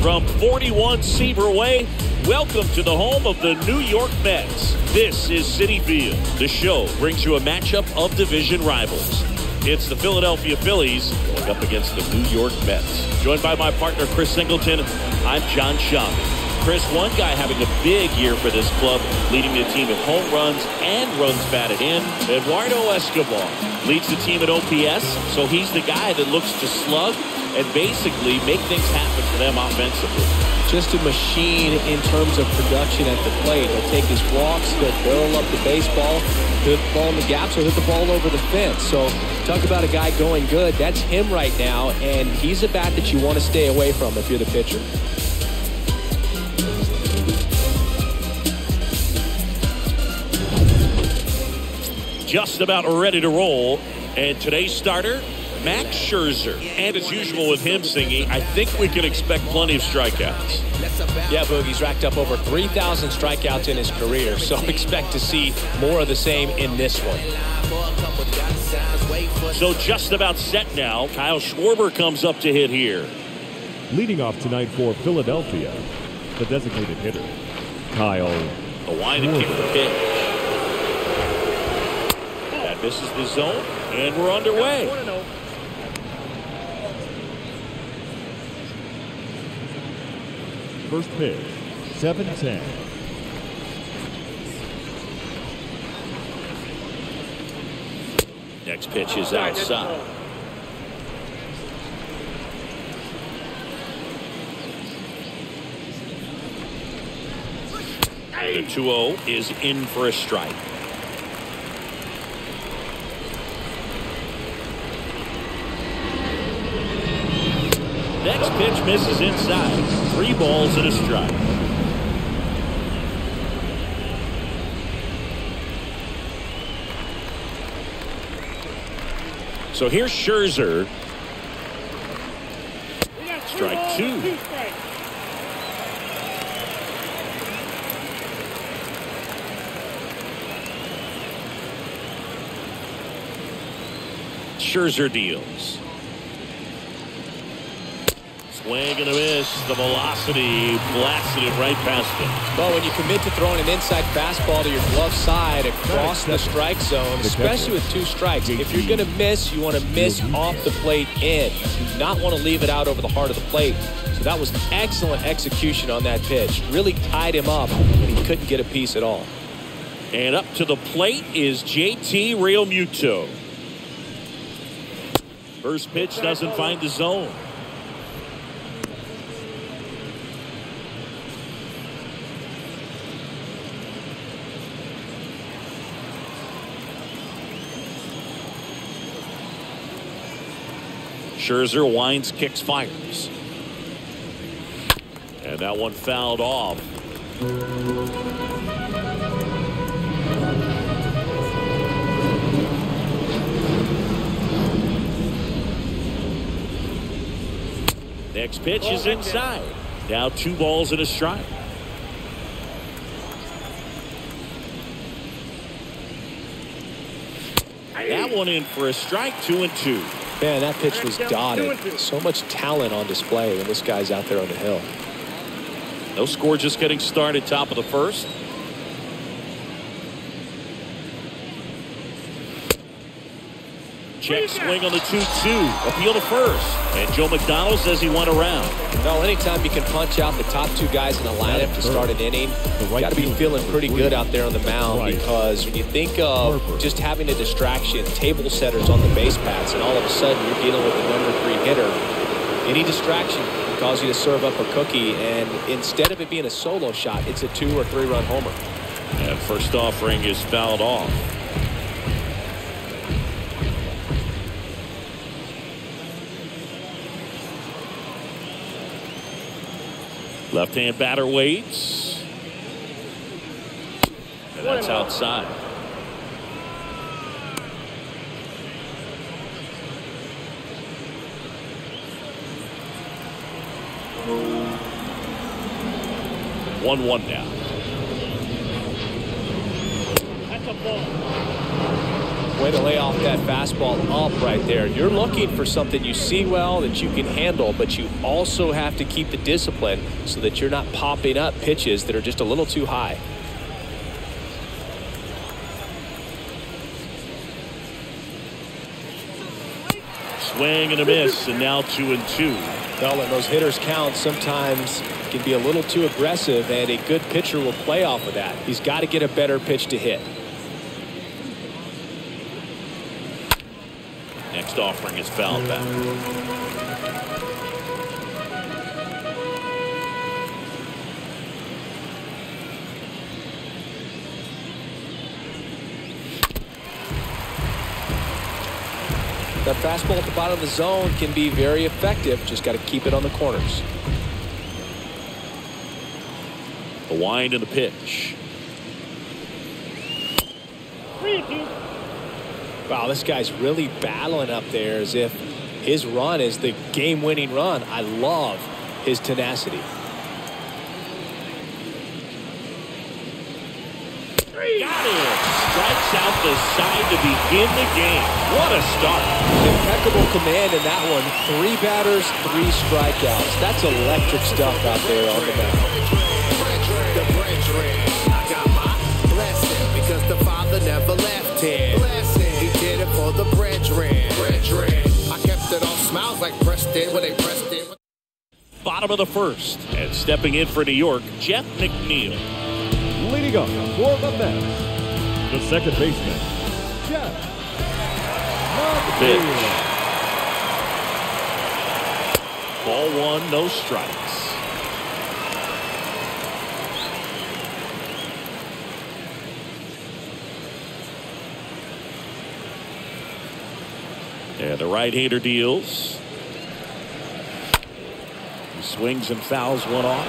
From 41 Seaver Way, welcome to the home of the New York Mets. This is Citi Field. The show brings you a matchup of division rivals. It's the Philadelphia Phillies going up against the New York Mets. Joined by my partner, Chris Singleton, I'm John Sciambi. Chris, one guy having a big year for this club, leading the team in home runs and runs batted in. Eduardo Escobar leads the team at OPS, so he's the guy that looks to slug and basically make things happen for them offensively. Just a machine in terms of production at the plate. He'll take his walks, he'll barrel up the baseball, hit the ball in the gaps, or hit the ball over the fence. So talk about a guy going good. That's him right now, and he's a bat that you want to stay away from if you're the pitcher. Just about ready to roll. And today's starter, Max Scherzer. And as usual with him singing, I think we can expect plenty of strikeouts. Yeah, Boogie's racked up over 3,000 strikeouts in his career, so expect to see more of the same in this one. So just about set now. Kyle Schwarber comes up to hit here. Leading off tonight for Philadelphia, the designated hitter, Kyle. The line to kick the pitch. This is the zone, and we're underway. First pitch, 7-10. Next pitch is outside. The 2-0 is in for a strike. Next pitch misses inside. Three balls and a strike. So here's Scherzer. Strike two. Scherzer deals. Swing and a miss. The velocity blasted it right past him. Well, when you commit to throwing an inside fastball to your glove side across the strike zone, especially with two strikes, if you're going to miss, you want to miss off the plate in. You do not want to leave it out over the heart of the plate. So that was excellent execution on that pitch. Really tied him up, and he couldn't get a piece at all. And up to the plate is JT Real Realmuto. First pitch doesn't find the zone. Scherzer winds, kicks, fires. And that one fouled off. Next pitch is oh, inside. Now two balls and a strike. That one in for a strike, two and two. Man, that pitch was dotted. So much talent on display when this guy's out there on the hill. No score just getting started top of the first. Check swing on the 2-2. Appeal to first. And Joe McDonald says he went around. Well, anytime you can punch out the top two guys in the lineup to start an inning, you got to be feeling pretty good out there on the mound because when you think of just having a distraction, table setters on the base paths, and all of a sudden you're dealing with the number three hitter, any distraction can cause you to serve up a cookie, and instead of it being a solo shot, it's a two or three run homer. And first offering is fouled off. Left-hand batter waits. And that's outside. One one now. That's a ball. Way to lay off that fastball up right there. You're looking for something you see well that you can handle, but you also have to keep the discipline so that you're not popping up pitches that are just a little too high. Swing and a miss, and now two and two. Well, and those hitters count sometimes can be a little too aggressive, and a good pitcher will play off of that. He's got to get a better pitch to hit. Next offering is fouled back. That fastball at the bottom of the zone can be very effective. Just got to keep it on the corners. The wind and the pitch. Wow, this guy's really battling up there as if his run is the game-winning run. I love his tenacity. Got it. Strikes out the side to begin the game. What a start. Impeccable command in that one. Three batters, three strikeouts. That's electric stuff out there on the mound. because the father never brethren. I kept it all smiles like Preston when they pressed it. Bottom of the first. And stepping in for New York, Jeff McNeil. Leading up for the Mets, the second baseman, Jeff McNeil. Ball one, no strikes. And the right-hander deals. He swings and fouls one off.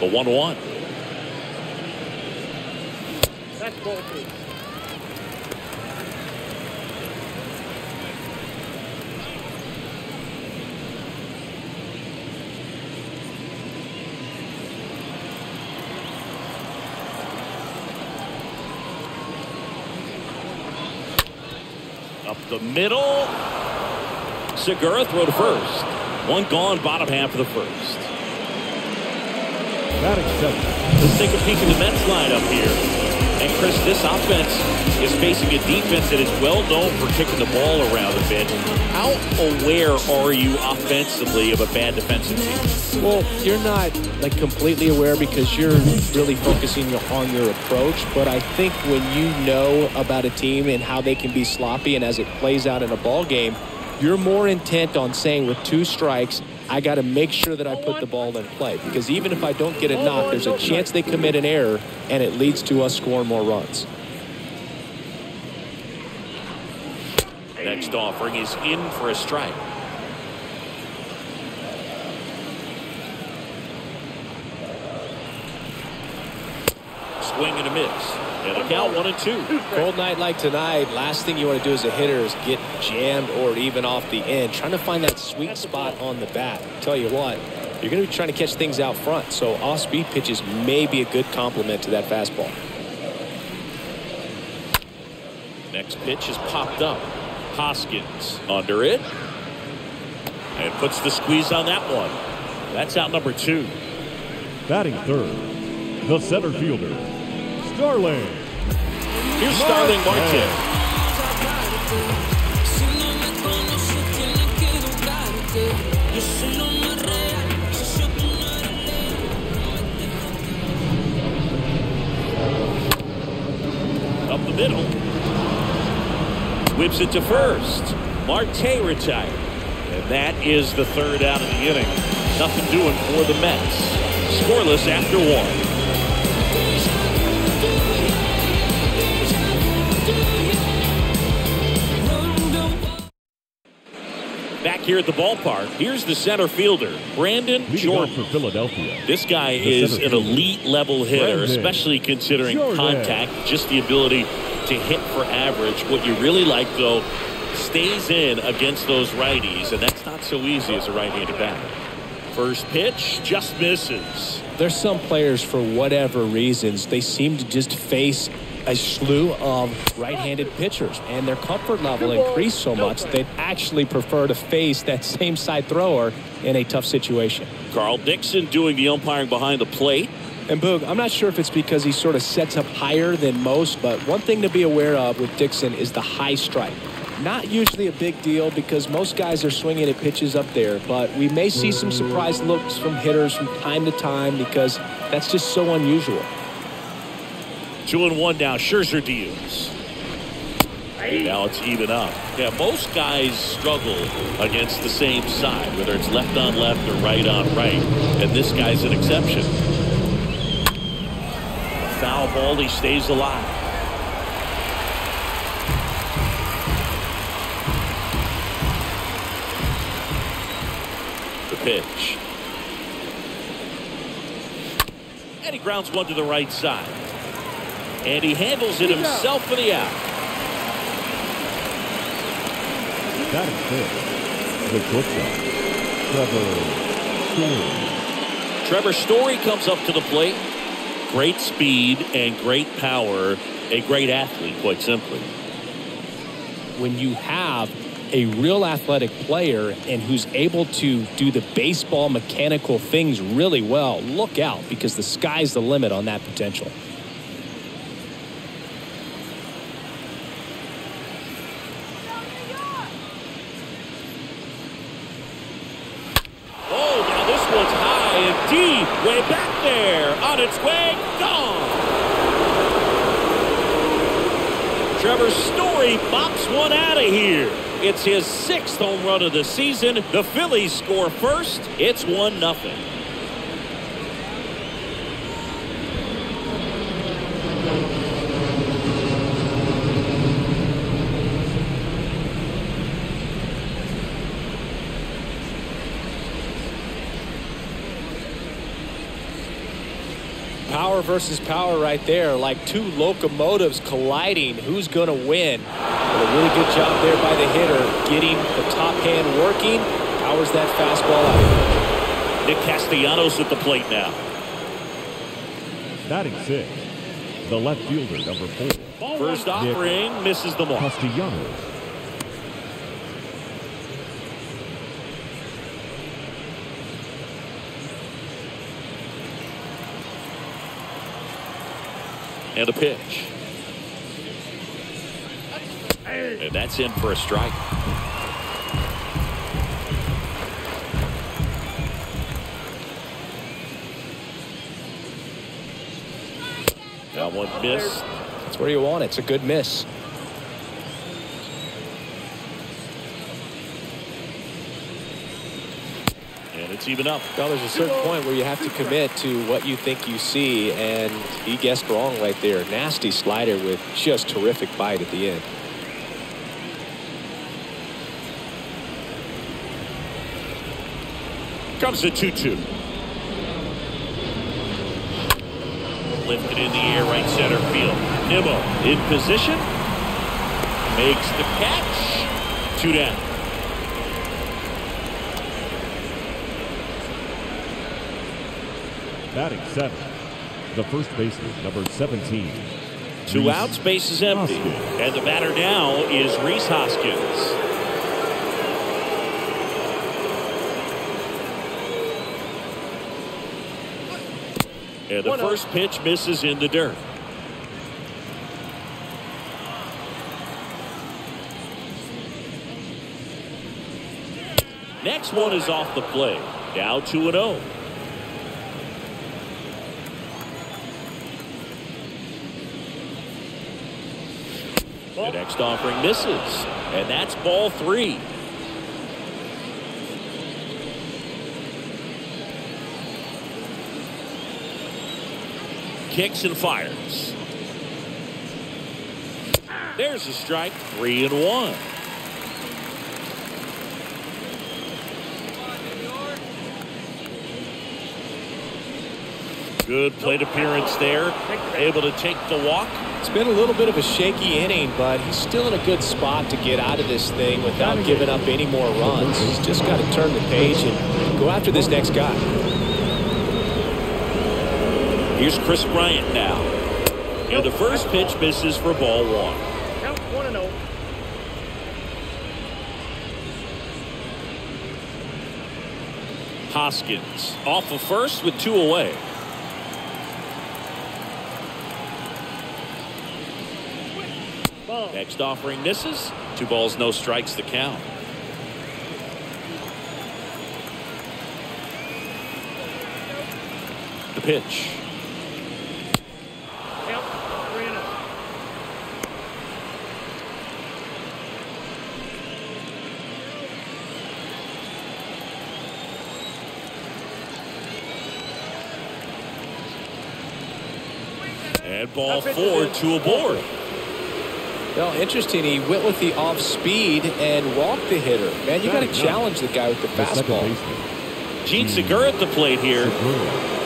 The 1-1. Up the middle. Segura throw to first. One gone, bottom half of the first. Let's take a peek at the Mets lineup here. And Chris, this offense is facing a defense that is well known for kicking the ball around a bit. How aware are you offensively of a bad defensive team? Well, you're not like completely aware because you're really focusing on your approach. But I think when you know about a team and how they can be sloppy, and as it plays out in a ball game, you're more intent on saying with two strikes, I got to make sure that I put the ball in play because even if I don't get a knock, there's a chance they commit an error and it leads to us scoring more runs. Next offering is in for a strike. Swing and a miss. And a count one and two. Cold night like tonight, last thing you want to do as a hitter is get jammed or even off the end. Trying to find that sweet spot on the bat. Tell you what, you're going to be trying to catch things out front. So off-speed pitches may be a good complement to that fastball. Next pitch is popped up. Hoskins under it. And puts the squeeze on that one. That's out number two. batting third, the center fielder, Starling. Here's Starling Marte. Up the middle. Whips it to first. Marte retired. And that is the third out of the inning. Nothing doing for the Mets. Scoreless after one. Here at the ballpark, here's the center fielder, Brandon Leading Jordan. for Philadelphia, This guy The is an elite level hitter, Brandon especially considering Jordan. contact, just the ability to hit for average. What you really like, though, stays in against those righties, and that's not so easy as a right-handed batter. First pitch just misses. There's some players, for whatever reasons, they seem to just face a slew of right-handed pitchers, and their comfort level increased so much they actually prefer to face that same side thrower in a tough situation. Carl Dixon doing the umpiring behind the plate. And Boog, I'm not sure if it's because he sort of sets up higher than most, but one thing to be aware of with Dixon is the high strike. Not usually a big deal because most guys are swinging at pitches up there, but we may see some surprise looks from hitters from time to time because that's just so unusual. Two and one now. Scherzer deals. Now it's even up. Yeah, most guys struggle against the same side, whether it's left on left or right on right. And this guy's an exception. Foul ball, he stays alive. The pitch. And he grounds one to the right side. And he handles it himself for the out. That is it. The shortstop, Trevor Story. Trevor Story comes up to the plate. Great speed and great power. A great athlete, quite simply. When you have a real athletic player and who's able to do the baseball mechanical things really well, look out because the sky's the limit on that potential. Oh, now this one's high and deep. Way back there. On its way. Gone. Trevor Story bops one out of here. It's his sixth home run of the season. The Phillies score first. It's 1 nothing. Power versus power right there, like two locomotives colliding. Who's going to win? But a really good job there by the hitter, getting the top hand working. Powers that fastball out. Nick Castellanos at the plate now. Batting six, the left fielder, number four. First offering misses the mark. Castellanos. And a pitch. And that's in for a strike. That one missed. That's where you want it. It's a good miss. And it's even up. Well, there's a certain point where you have to commit to what you think you see, and he guessed wrong right there. Nasty slider with just terrific bite at the end. Comes the 2 2. Lifted in the air, right center field. Nimmo in position. Makes the catch. Two down. Batting seven, the first baseman, number 17. Two Rhys outs, base is empty. Hoskins. And the batter now is Rhys Hoskins. And the first pitch misses in the dirt. Next one is off the plate. Now 2 0. Next offering misses. And that's ball three. Kicks and fires. There's a strike, three and one. Good plate appearance there. Able to take the walk. It's been a little bit of a shaky inning, but he's still in a good spot to get out of this thing without giving up any more runs. He's just got to turn the page and go after this next guy. Here's Kris Bryant now. And the first pitch misses for ball one. Count 1 and 0. Hoskins off of first with two away. Next offering misses. Two balls, no strikes the count. The pitch. Count 3 and ball four, is in. two aboard. Well, interesting. He went with the off speed and walked the hitter. Man, you got to challenge the guy with the The fastball. baseman. Jean Segura at the plate here. Segura.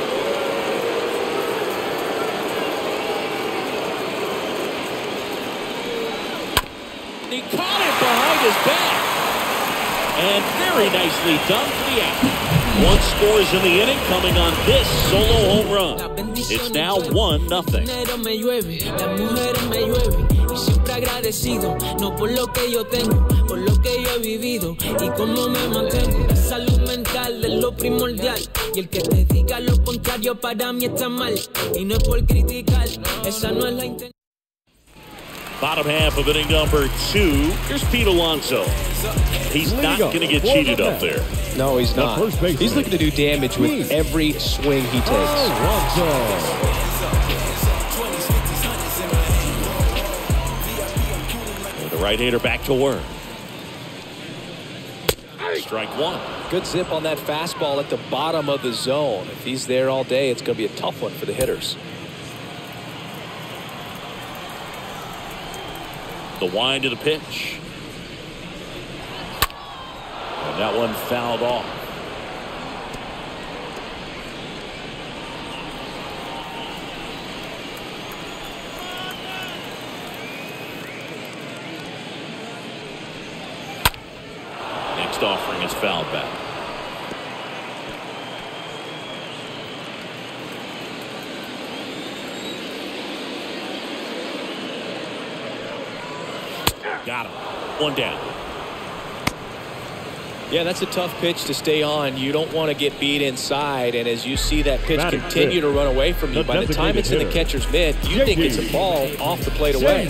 He caught it behind his back. And very nicely done for the out. One scores in the inning coming on this solo home run. It's now 1 nothing. Dinero me llueve, las mujeres me llueven y siempre agradecido, no por lo que yo tengo, por lo que yo he vivido y cómo me mantengo. La salud mental es lo primordial y el que te diga lo contrario para mí está mal y no es por criticar, esa no es la intención. Bottom half of inning number two. Here's Pete Alonso. He's not Leadoff going to get cheated up there. No, he's not. He's looking to do damage with every swing he takes. Alonso. Right-hander back to work. Strike one. Good zip on that fastball at the bottom of the zone. If he's there all day, it's going to be a tough one for the hitters. The wind to the pitch. And that one fouled off. Offering is fouled back. Got him. One down. Yeah, that's a tough pitch to stay on. You don't want to get beat inside, and as you see that pitch continue to run away from you, by the time it's in the catcher's mitt, you think it's a ball off the plate away.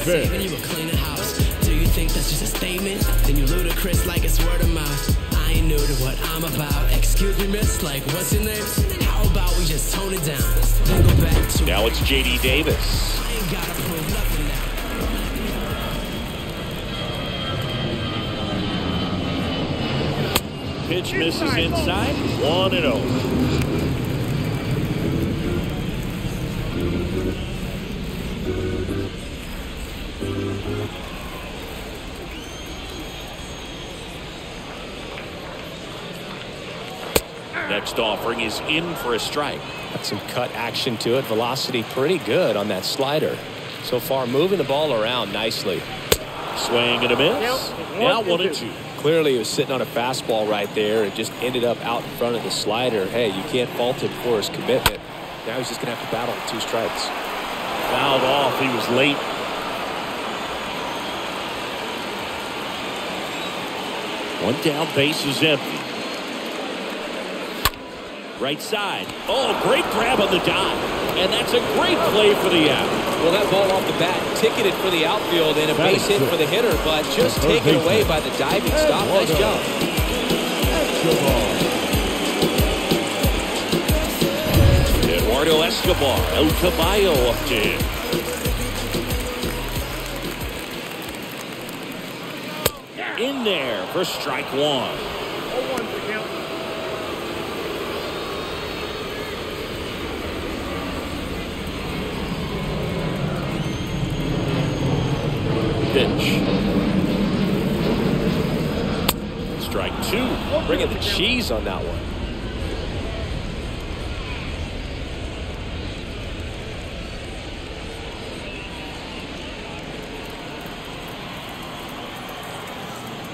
Save When it. you were cleaning house, do you think that's just a statement? Then you ludicrous like it's word of mouth. I ain't new to what I'm about. Excuse me, miss, like what's your name? How about we just tone it down? Then go back to Now it's J.D. Davis. I ain't gotta prove nothing now. Pitch misses inside. One and oh. Next offering is in for a strike. Got some cut action to it. Velocity pretty good on that slider. So far, moving the ball around nicely. Swing and a miss. Yep. Now One one and and two. two. Clearly, he was sitting on a fastball right there. It just ended up out in front of the slider. Hey, you can't fault him for his commitment. Now he's just going to have to battle with two strikes. Fouled off. He was late. One down, base is empty. Right side. Oh, great grab on the dot. And that's a great play for the out. Well, that ball off the bat ticketed for the outfield and a That base hit good. for the hitter, but just Third taken baseman. away by the diving stop. Nice Eduardo. job. Escobar. Eduardo Escobar. El Caballo up to him. In there for strike one. pitch. Strike two. Bringing the cheese on that one.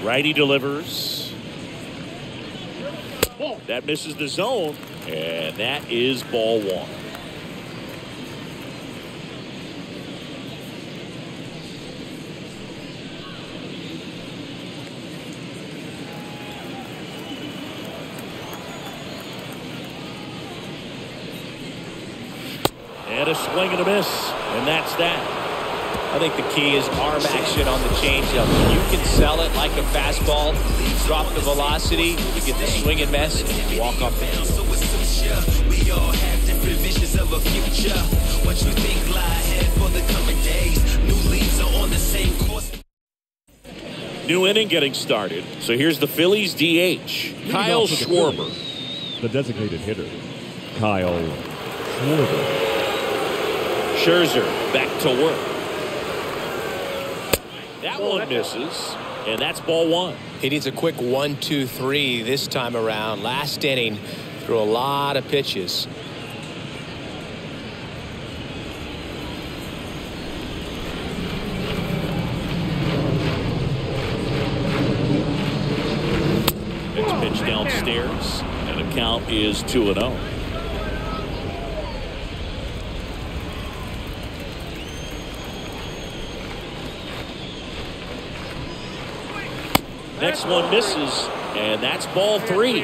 Righty delivers. That misses the zone, and that is ball one. A swing and a miss, and that's that. I think the key is arm action on the changeup. You can sell it like a fastball, drop the velocity, you get the swing and miss, and walk off the field. We all have different visions of a future. What you think lie ahead for the coming days? New leads are on the same course. New inning getting started. So here's the Phillies DH, Kyle Schwarber. The designated hitter, Kyle Schwarber. Scherzer back to work. That one misses, and that's ball one. He needs a quick one, two, three this time around. Last inning, threw a lot of pitches. Next pitch downstairs, and the count is 2 and oh. 0. Next one misses, and that's ball three.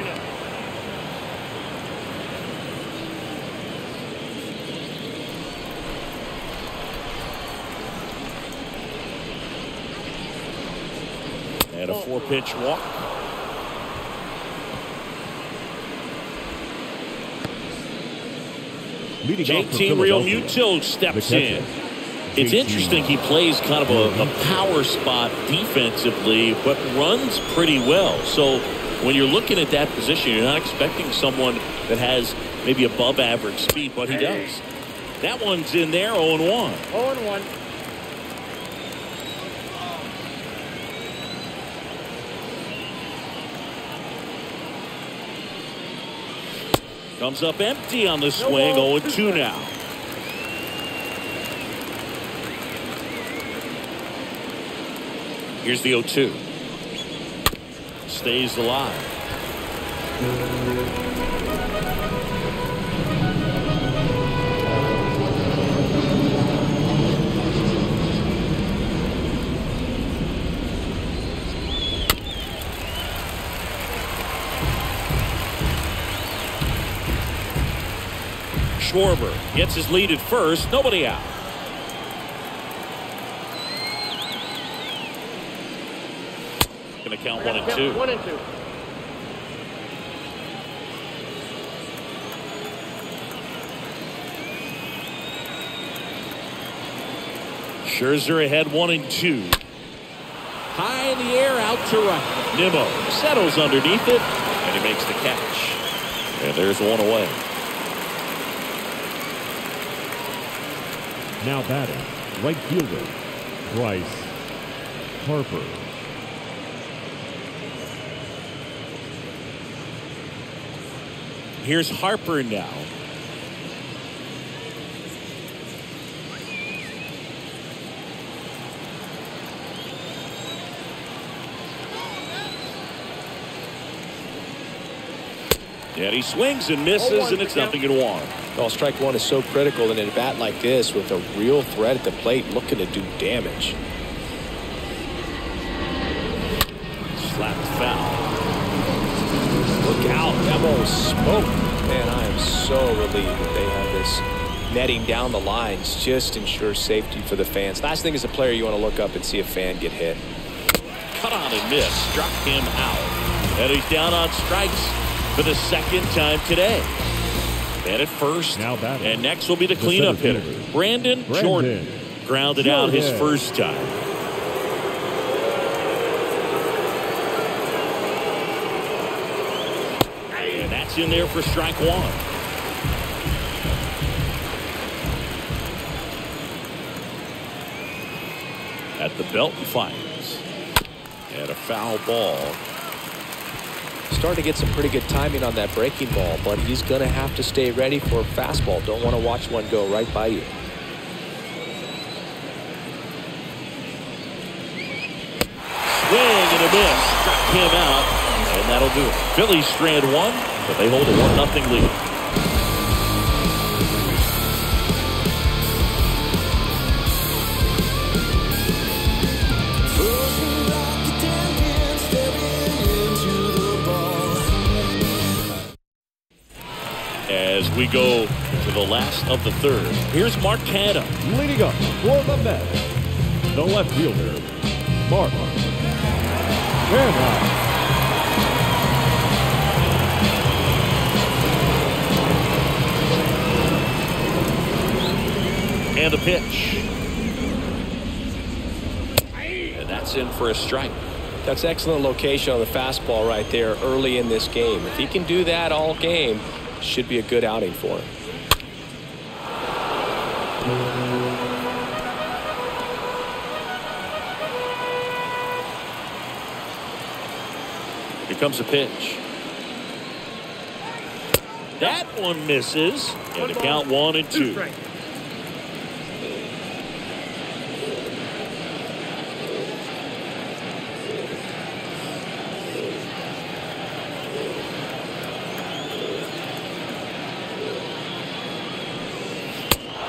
And a four pitch walk. Leading for JT Realmuto steps in. It's interesting he plays kind of a, a mm-hmm. power spot defensively, but runs pretty well. So when you're looking at that position, you're not expecting someone that has maybe above average speed, but he does. That one's in there 0 1. 0 and 1. Comes up empty on the swing, 0 2 now. Here's the 0 2. Stays alive. Schwarber gets his lead at first. Nobody out. One and two. 1 and 2. Scherzer ahead one and two. High in the air out to right. Nimmo settles underneath it and he makes the catch. And there's one away. Now batting, right fielder, Bryce Harper. Here's Harper now. And he swings and misses, and it's nothing in one. Well, strike one is so critical and in a bat like this with a real threat at the plate looking to do damage. Slapped foul. Look out. That ball was smoked. Man, I am so relieved that they have this netting down the lines just ensures safety for the fans. Last thing as a player you want to look up and see a fan get hit. Cut on and miss. Struck him out. And he's down on strikes for the second time today. And at first. Now batting. And next will be the The cleanup hitter. Brandon, Brandon Jordan. Grounded out his first time. And that's in there for strike one. At the belt and fires. And a foul ball. Starting to get some pretty good timing on that breaking ball, but he's going to have to stay ready for a fastball. Don't want to watch one go right by you. Swing and a a miss. Struck him out, and that'll do it. Phillies strand one, but they hold a 1-0 lead. As we go to the last of the third, here's Mark Canha. Leading up for the Mets, the left fielder, Mark Canha. And the pitch. And that's in for a strike. That's excellent location on the fastball right there early in this game. If he can do that all game, should be a good outing for him. Here comes a pitch. That one misses. And the count one and two. strikes.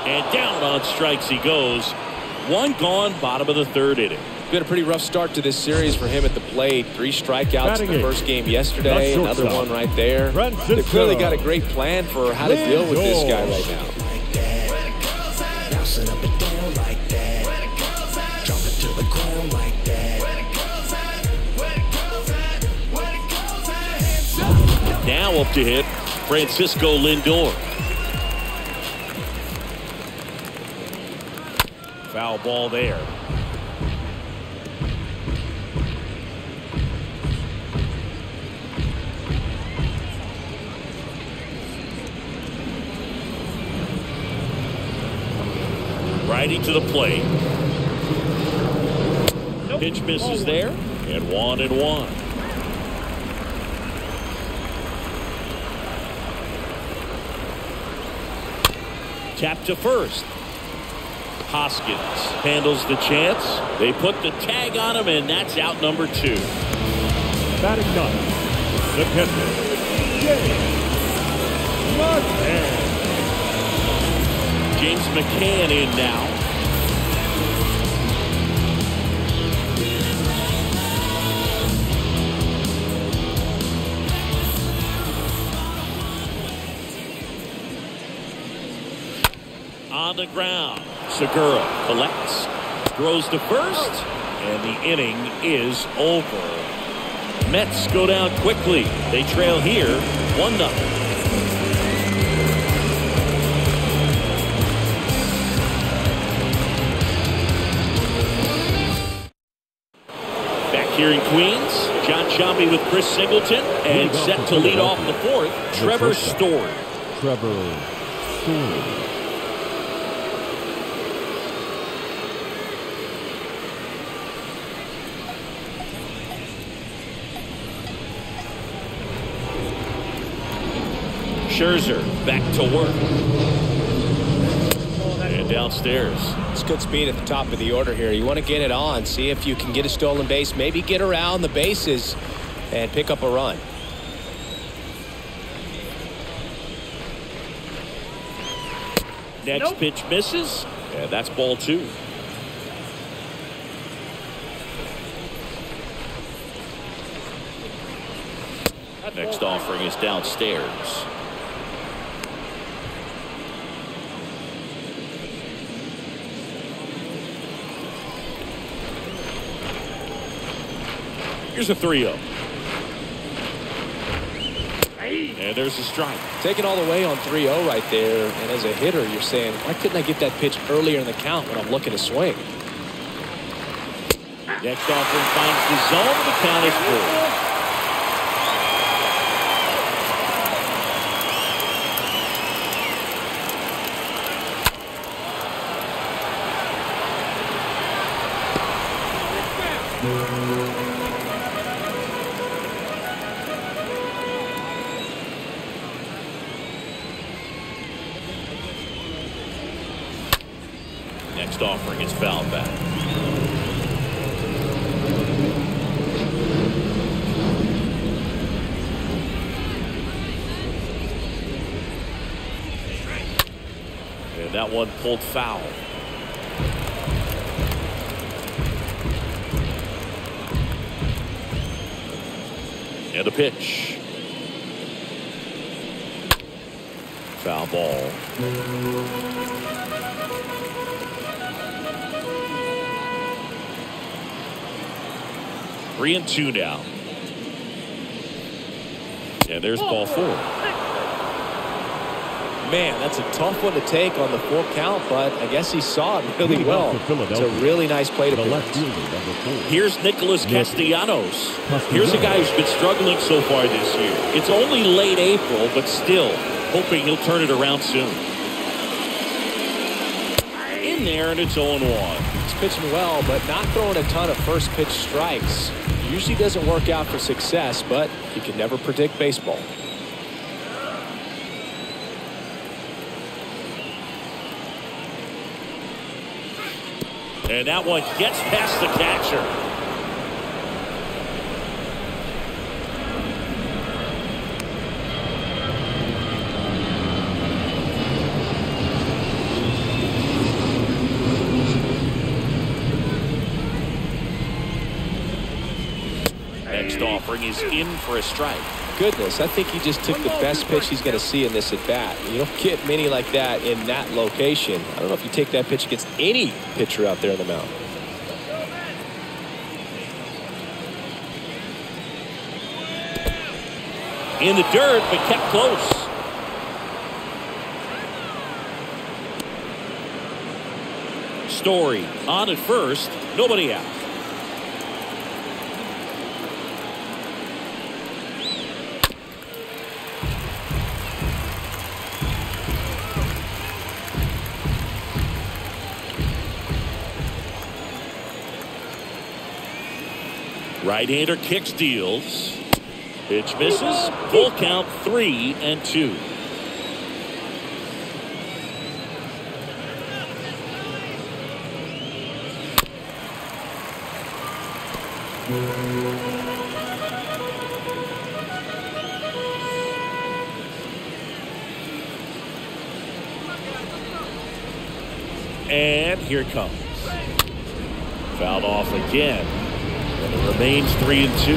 And down on strikes he goes. One gone, bottom of the third inning. Been a pretty rough start to this series for him at the plate. Three strikeouts in the first game yesterday. Another shortstop. one right there. Francisco. They've clearly got a great plan for how to deal with this guy right now. Bounce it up and down like that. Drop it to the ground like that. Now up to hit Francisco Lindor. Foul ball there. Righty to the plate. Pitch misses there, and one and one. Tap to first. Hoskins handles the chance. They put the tag on him, and that's out number two. Batting ninth, the catcher, James McCann. James McCann in now. On the ground, Segura collects, throws to first, and the inning is over. Mets go down quickly. They trail here, 1 0. Back here in Queens, John Sciambi with Chris Singleton, and set to lead off the fourth, Trevor. Story. Trevor Story. Scherzer back to work. And downstairs. It's good speed at the top of the order here. You want to get it on, see if you can get a stolen base, maybe get around the bases and pick up a run. Next Nope. pitch misses, and that's ball two. Next offering is downstairs. Here's a 3 0. And there's a strike. Taking all the way on 3-0 right there, and as a hitter, you're saying, why couldn't I get that pitch earlier in the count when I'm looking to swing? Next offering finds the zone. The count is full. That one pulled foul. And a pitch. Foul ball. Three and two now. And there's ball four. Man, that's a tough one to take on the full count, but I guess he saw it really well. off for It's a really nice play to The left appearance. fielder, number four. Here's Nicholas Castellanos. Here's a guy who's been struggling so far this year. It's only late April, but still hoping he'll turn it around soon. In there, and it's 0 1. He's pitching well, but not throwing a ton of first pitch strikes. Usually doesn't work out for success, but you can never predict baseball. And that one gets past the catcher. Next offering is in for a strike. Goodness, I think he just took the best pitch he's going to see in this at bat. You don't get many like that in that location. I don't know if you take that pitch against any pitcher out there in the mound. In the dirt, but kept close. Story on at first, nobody out. Right-hander kicks deals. Pitch misses. Full count three and two. And here comes. Fouled off again. It remains three and two.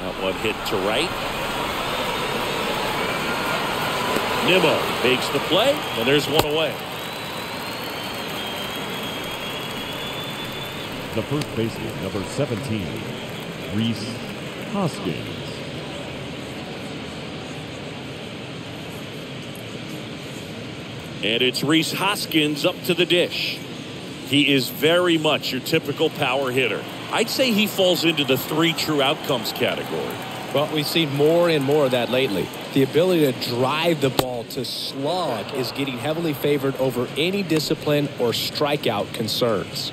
That one hit to right. Nimmo makes the play, and there's one away. The first baseman, number 17, Rhys Hoskins. And it's Rhys Hoskins up to the dish. He is very much your typical power hitter. I'd say he falls into the three true outcomes category. Well, we've seen more and more of that lately. The ability to drive the ball to slug is getting heavily favored over any discipline or strikeout concerns.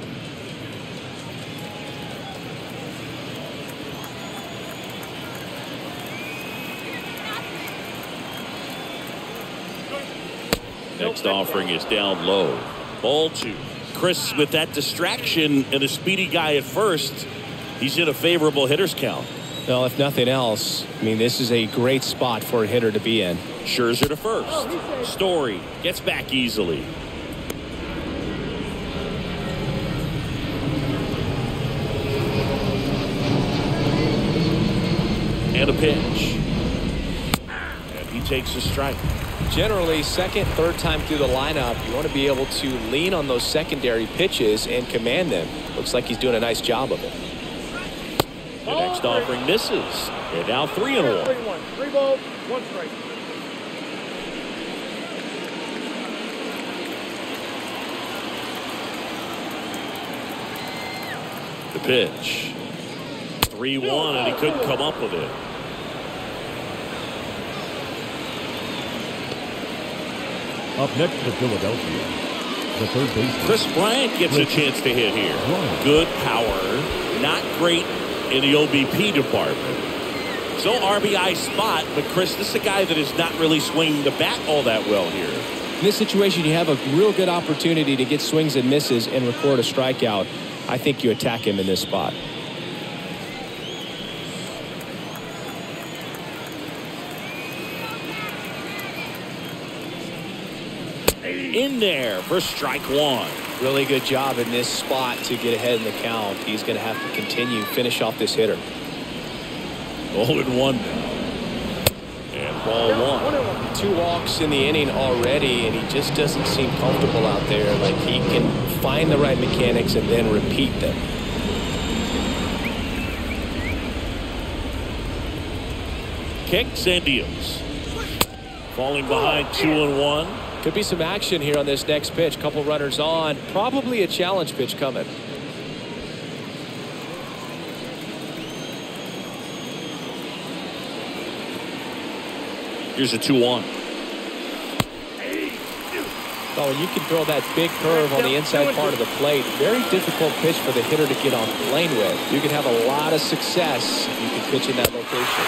Next offering is down low. Ball two. Chris, with that distraction and a speedy guy at first, he's in a favorable hitter's count. Well, if nothing else, I mean, this is a great spot for a hitter to be in. Scherzer to first. Oh, Story gets back easily. And a pitch. And he takes a strike. Generally, second, third time through the lineup, you want to be able to lean on those secondary pitches and command them. Looks like he's doing a nice job of it. The next offering misses. And now three and Three one. one. Three balls, one strike. The pitch. 3 1, and he couldn't come up with it. Up next for Philadelphia, the third baseman. Kris Bryant gets a chance to hit here. Bryant. Good power. Not great in the OBP department. So RBI spot, but Chris, this is a guy that is not really swinging the bat all that well here. In this situation, you have a real good opportunity to get swings and misses and record a strikeout. I think you attack him in this spot. In there for strike one. Really good job in this spot to get ahead in the count. He's going to have to continue finish off this hitter. 0 and 1 now. And ball one. Two walks in the inning already, and he just doesn't seem comfortable out there. Like he can find the right mechanics and then repeat them. Kicks and deals. Falling behind 2 and 1. Could be some action here on this next pitch. Couple runners on. Probably a challenge pitch coming. Here's a 2 1. Oh, and you can throw that big curve on the inside part of the plate. Very difficult pitch for the hitter to get on the plane with. You can have a lot of success if you can pitch in that location.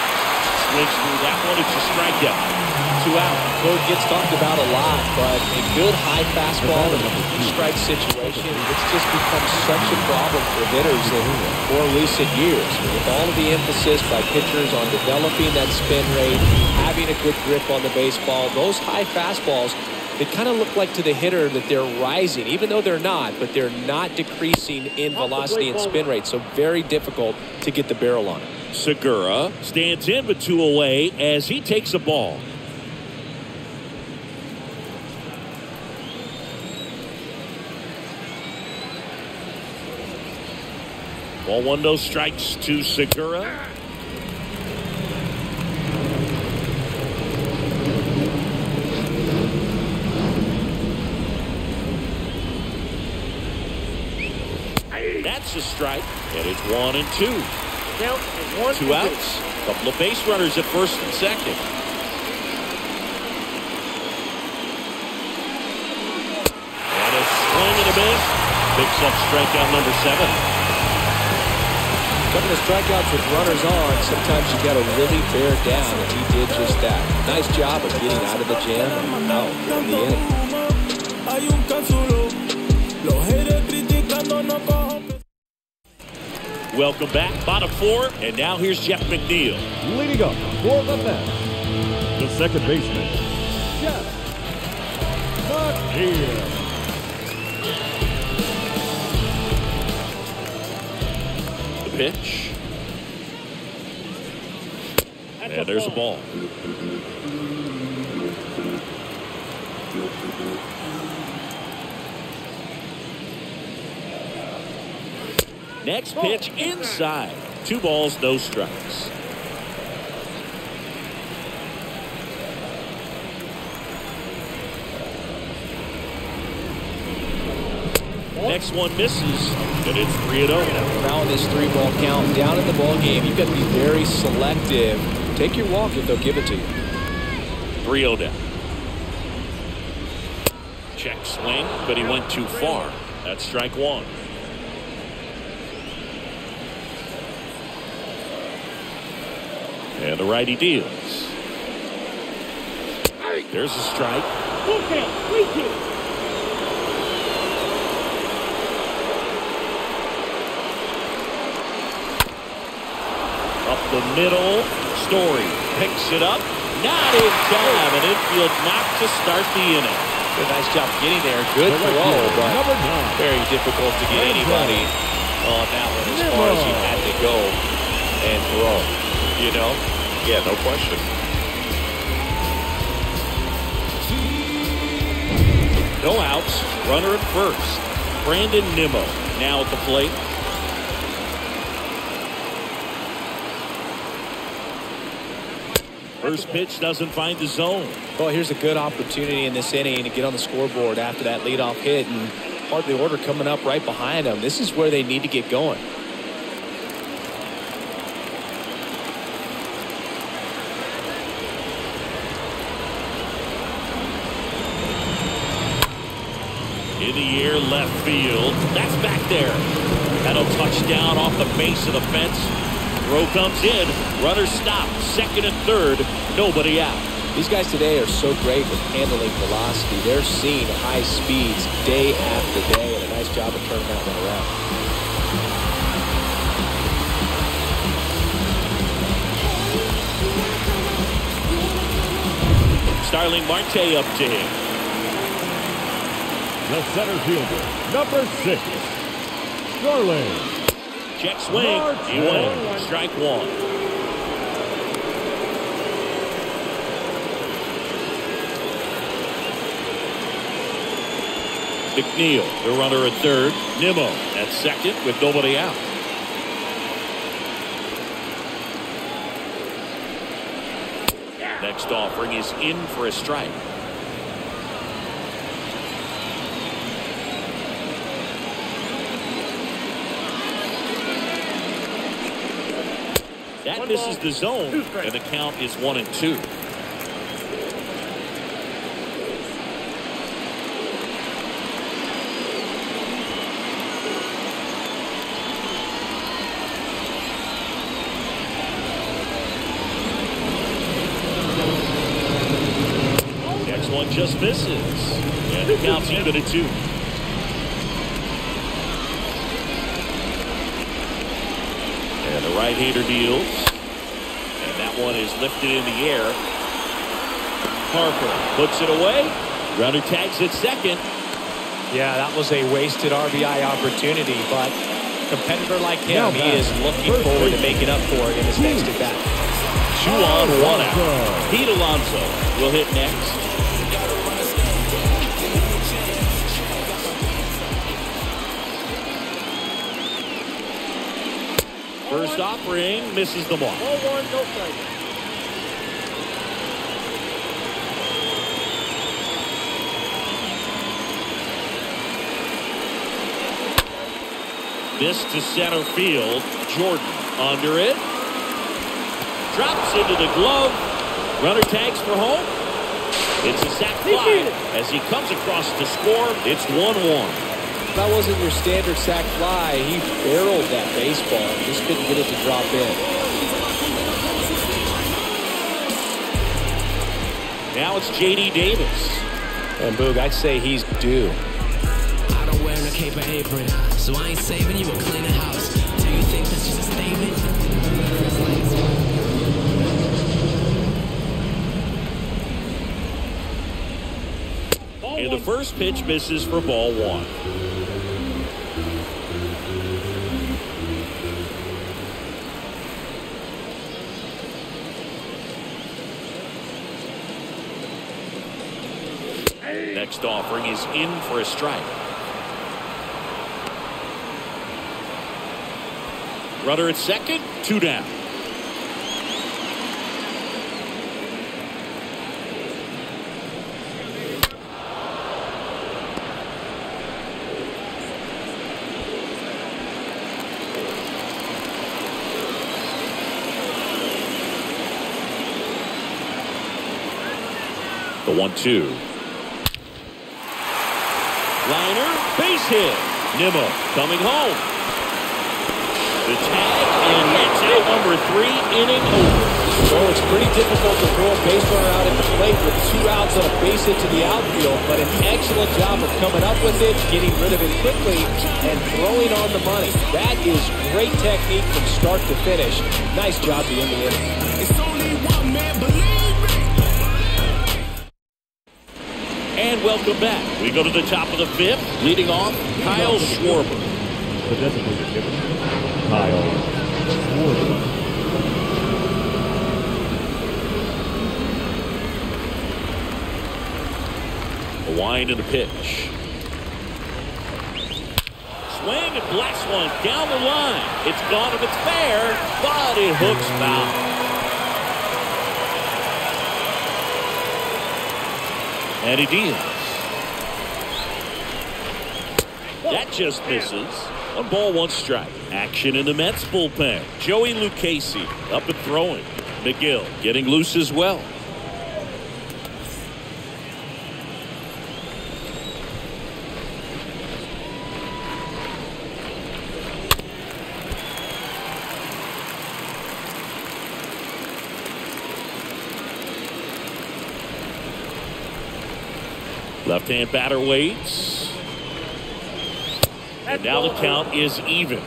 Swings through that one. It's a strikeout. Two out. Code gets talked about a lot, but a good high fastball in a strike situation, it's just become such a problem for hitters in more recent years. With all of the emphasis by pitchers on developing that spin rate, having a good grip on the baseball, those high fastballs they kind of look like to the hitter that they're rising, even though they're not, but they're not decreasing in velocity and spin rate. So very difficult to get the barrel on it. Segura stands in with two away as he takes a ball. Ball one, no strikes to Segura. That's a strike, and it's one and two. Count is one Two and outs. Couple of base runners at first and second. And a swing and a miss. Picks up strikeout number seven. Couple of strikeouts with runners on. Sometimes you got to really bear down, and he did just that. Nice job of getting out of the jam and out in the inning. Hay un cápsulo, los haters criticando no cojo Welcome back. Bottom four, and now here's Jeff McNeil. Leading up for the Mets, the second baseman, Jeff McNeil. Pitch. And there's a ball. Next oh, pitch inside. Two balls, no strikes. Next one misses, and it's 3 0. Found this three ball count down in the ball game. You've got to be very selective. Take your walk if they'll give it to you. 3 0 down. Check swing, but he went too far. That's strike one. And the righty deals. There's a strike. Full count. Three two. Up the middle. Story picks it up. Not in time. Oh. An infield knock to start the inning. A nice job getting there. Good throw, but Number nine. very difficult to get anybody on that one as far as he had to go and throw. You know? Yeah, no question. No outs. Runner at first. Brandon Nimmo now at the plate. First pitch doesn't find the zone. Well, here's a good opportunity in this inning to get on the scoreboard after that leadoff hit and part of the order coming up right behind them. This is where they need to get going. In the air, left field. That's back there. That'll touch down off the base of the fence. Throw comes in. Runner stopped. Second and third. Nobody out. These guys today are so great with handling velocity. They're seeing high speeds day after day, and a nice job of turning that one around. Starling Marte up to him. the center fielder, number six, Charlie. Check swing. He wins. Strike one. McNeil, the runner at third. Nimmo at second with nobody out. Next offering is in for a strike. That misses the zone, and the count is one and two. Next one just misses. And the count's even at two. And the right-hander deals. And one is lifted in the air. Harper puts it away. Runner tags at second. Yeah, that was a wasted RBI opportunity, but competitor like him, he is looking forward to base. making up for it in his next at bat. Two on, one out. Pete Alonso will hit next. First offering misses the mark. Ball one, no to center field. Jordan under it. Drops into the glove. Runner tags for home. It's a sac fly as he comes across to score. It's 1-1. That wasn't your standard sac fly. He barreled that baseball. Just couldn't get it to drop in. Now it's J.D. Davis. And Boog, I'd say he's due. I don't wear no cape or apron, so I ain't saving you a cleaner house. Do you think that's just a statement? And the first pitch misses for ball one. In for a strike. Runner at second, two down. The one-two. Liner, base hit. Nimmo coming home. The tag, and that's out number three, inning over. Well, it's pretty difficult to throw a base runner out at the plate with two outs on a base hit to the outfield, but an excellent job of coming up with it, getting rid of it quickly, and throwing on the money. That is great technique from start to finish. Nice job to end the inning. Welcome back. We go to the top of the fifth, leading off Kyle Schwarber. The designated hitter, Kyle Schwarber. A wind and a pitch. Swing and blast one down the line. It's gone if it's fair, but it hooks foul. And he deals. That just misses. One ball, one strike. Action in the Mets bullpen. Joey Lucchesi up and throwing. McGill getting loose as well. Left-hand batter waits. Now the count is even.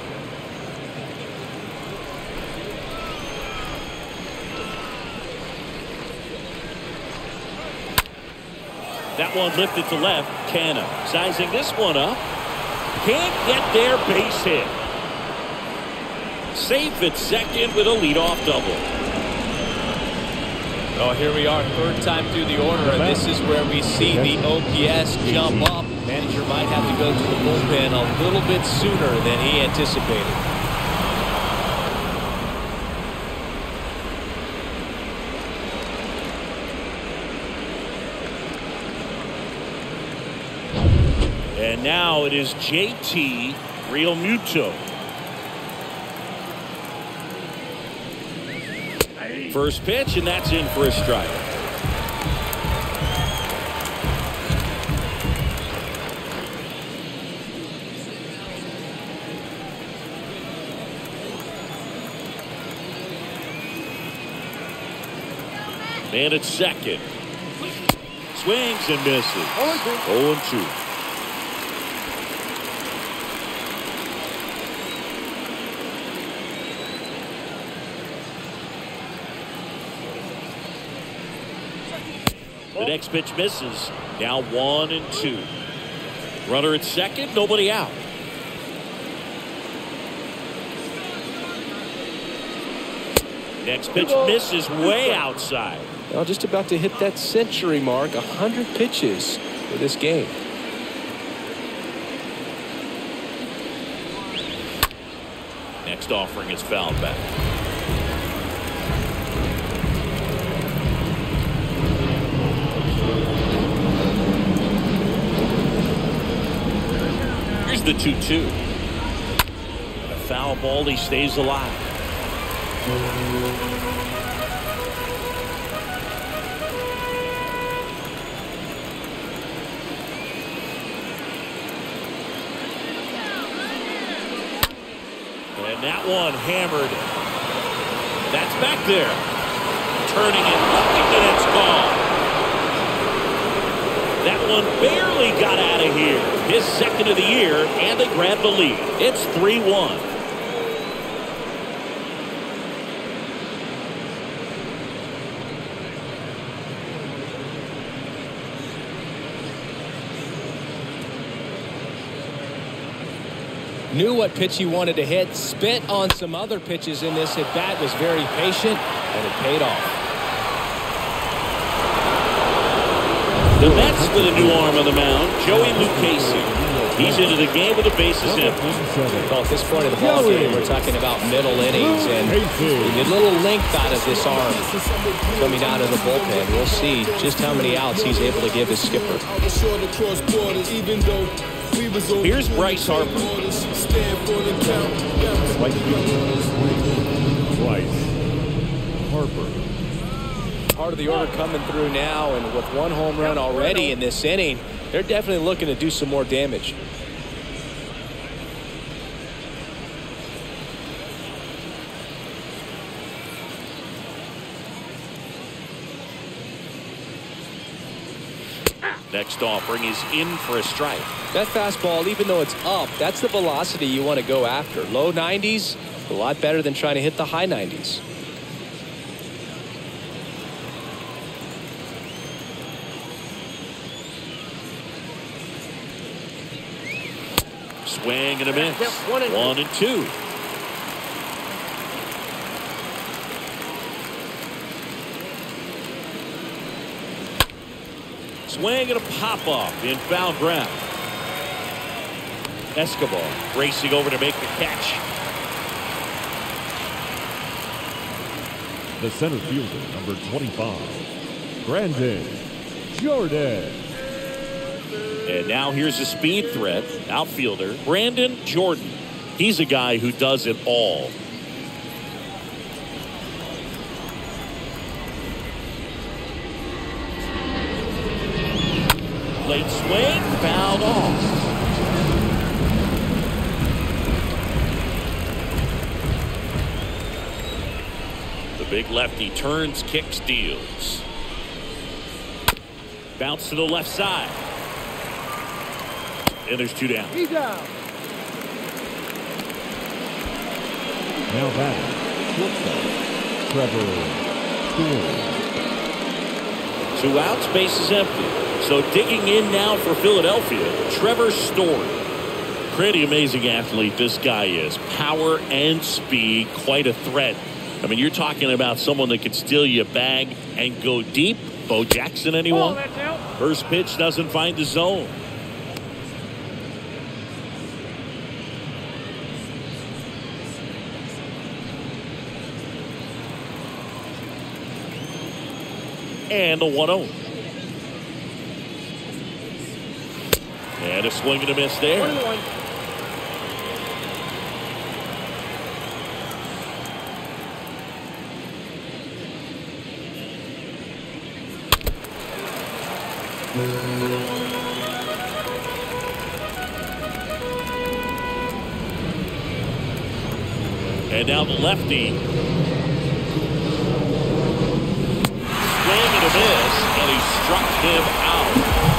That one lifted to left. Canha sizing this one up. Can't get there. Base hit. Safe at second with a leadoff double. Oh, here we are, third time through the order, and this is where we see the OPS jump up. Manager might have to go to the bullpen a little bit sooner than he anticipated. And now it is JT Realmuto. First pitch, and that's in for a strike. And it's second. Swings and misses. 0 2. The next pitch misses. Now one and two. Runner at second, nobody out. Next pitch misses way outside. Well, just about to hit that century mark, 100 pitches for this game. Next offering is fouled back. Here's the 2 2. A foul ball, he stays alive. That one hammered. That's back there. Turning it, looking, and it's gone. That one barely got out of here. His second of the year, and they grab the lead. It's 3 Knew what pitch he wanted to hit, spit on some other pitches in this at bat, was very patient, and it paid off. The Mets with a new arm on the mound, Joey Lucchesi. He's into the game with the bases empty. Well, at this point of the ball game, we're talking about middle innings, and we a little length out of this arm coming out of the bullpen. We'll see just how many outs he's able to give his skipper. Here's Bryce Harper. Bryce Harper. Part of the order coming through now, and with one home run already in this inning, they're definitely looking to do some more damage. Next offering is in for a strike. That fastball, even though it's up, that's the velocity you want to go after. Low 90s, a lot better than trying to hit the high 90s. Swing and a miss. One and, One and two. Swing and a pop off in foul ground. Escobar racing over to make the catch. The center fielder, number 25, Brandon Jordan. And now here's a speed threat, outfielder, Brandon Jordan. He's a guy who does it all. Late swing, fouled off. The big lefty turns, kicks, deals. Bounce to the left side. And there's two down. He's out. Now batting, shortstop, Trevor Story. Two outs, base is empty. So digging in now for Philadelphia, Trevor Story. Pretty amazing athlete this guy is. Power and speed, quite a threat. I mean, you're talking about someone that could steal your bag and go deep. Bo Jackson, anyone? First pitch doesn't find the zone. And a 1 0. And a swing and a miss there. And now the lefty. Swing and a miss, and he struck him out.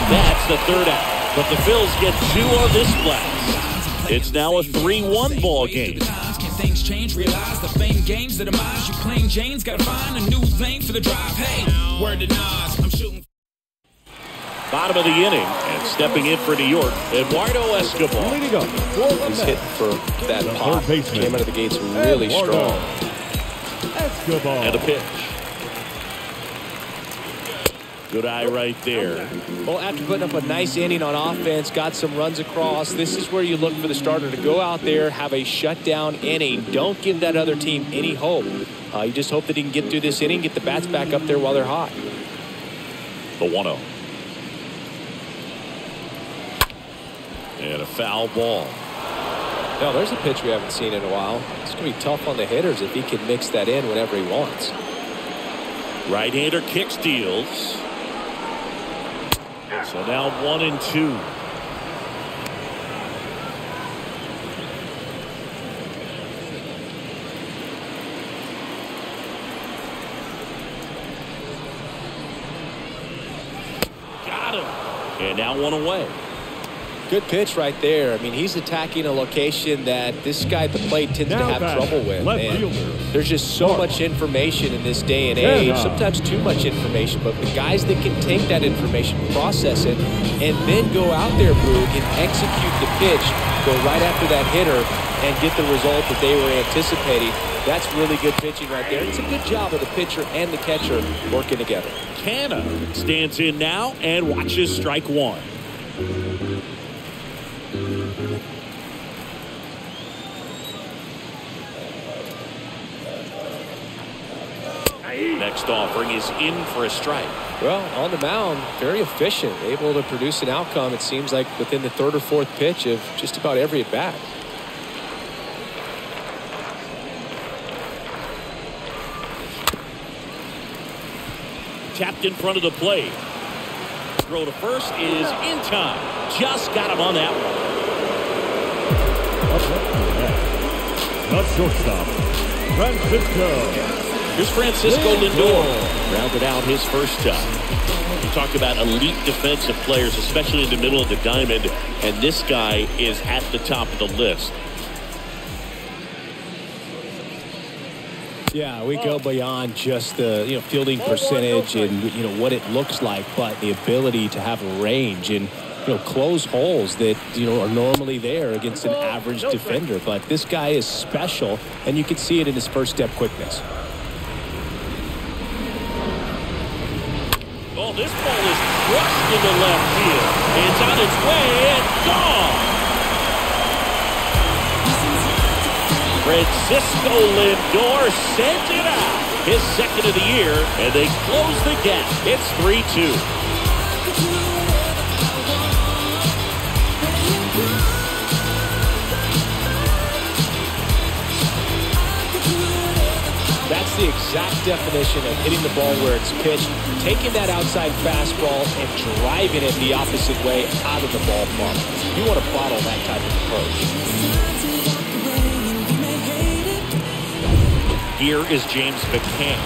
That's the third out. But the Phils get two on this blast. It's now a 3-1 ball game. Things change? Realize the fame games, the demise. You plain Jane's gotta find a new lane for the drive. Hey, word to Nas, I'm shooting. Bottom of the inning, and stepping in for New York, Eduardo Escobar. Leading up for the He's Mets, hitting for that pop. third baseman, Came out of the gates really Eduardo strong. Escobar. And a pitch. Good eye right there. Well, after putting up a nice inning on offense, got some runs across, this is where you look for the starter to go out there, have a shutdown inning. Don't give that other team any hope. Uh, you just hope that he can get through this inning, get the bats back up there while they're hot. The 1 0. And a foul ball. Now, there's a pitch we haven't seen in a while. It's going to be tough on the hitters if he can mix that in whenever he wants. Right hander kick steals. So now one and two. Got him. And now one away. Good pitch right there. I mean, he's attacking a location that this guy at the plate tends to have trouble with. there's just so much information in this day and age. Sometimes too much information, but the guys that can take that information, process it, and then go out there, Boog, and execute the pitch, go right after that hitter, and get the result that they were anticipating. That's really good pitching right there. It's a good job of the pitcher and the catcher working together. Canha stands in now and watches strike one. Next offering is in for a strike. Well, on the mound, very efficient, able to produce an outcome, it seems like, within the third or fourth pitch of just about every at bat. Tapped in front of the plate. Throw to first is in time. Just got him on that one. The shortstop, Francisco. Here's Francisco Lindor. Rounded out his first time. You talk about elite defensive players, especially in the middle of the diamond, and this guy is at the top of the list. Yeah, we go beyond just the you know fielding percentage and you know what it looks like, but the ability to have a range and you know close holes that you know are normally there against an average defender. But this guy is special, and you can see it in his first step quickness. Oh, this ball is crushed into left field. It's on its way and gone. Francisco Lindor sent it out. His second of the year, and they close the gap. It's 3-2. The exact definition of hitting the ball where it's pitched, taking that outside fastball and driving it the opposite way out of the ballpark. You want to bottle that type of approach. Here is James McCann.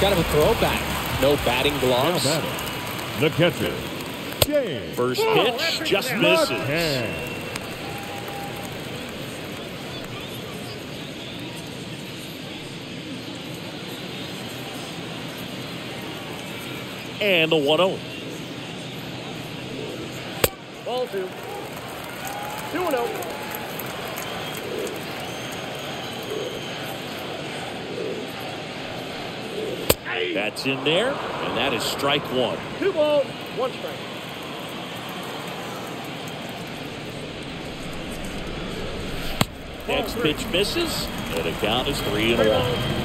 Kind of a throwback. No batting gloves. Batting, the catcher, James First pitch just misses. And the 1-0. Ball two. Two and oh. That's in there, and that is strike one. Two balls, one strike. Next pitch misses, and the count is three and one.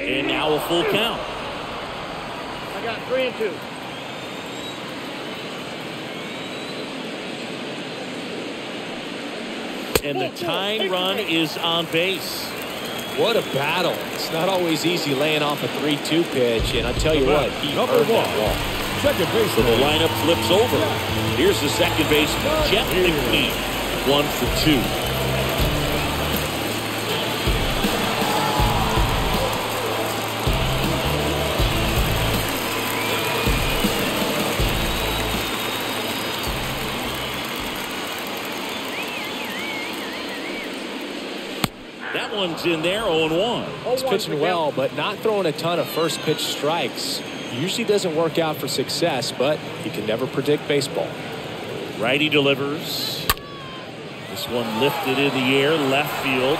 And now a full count. I got three and two. And the tying run is on base. What a battle. It's not always easy laying off a 3-2 pitch, and I tell you what, he Number earned one. that ball. Second base. So the lineup flips over. Here's the second baseman, Jeff McNeil. One for two. That in there, 0-1. He's pitching well, but not throwing a ton of first pitch strikes. Usually doesn't work out for success, but you can never predict baseball. Righty delivers. This one lifted in the air, left field.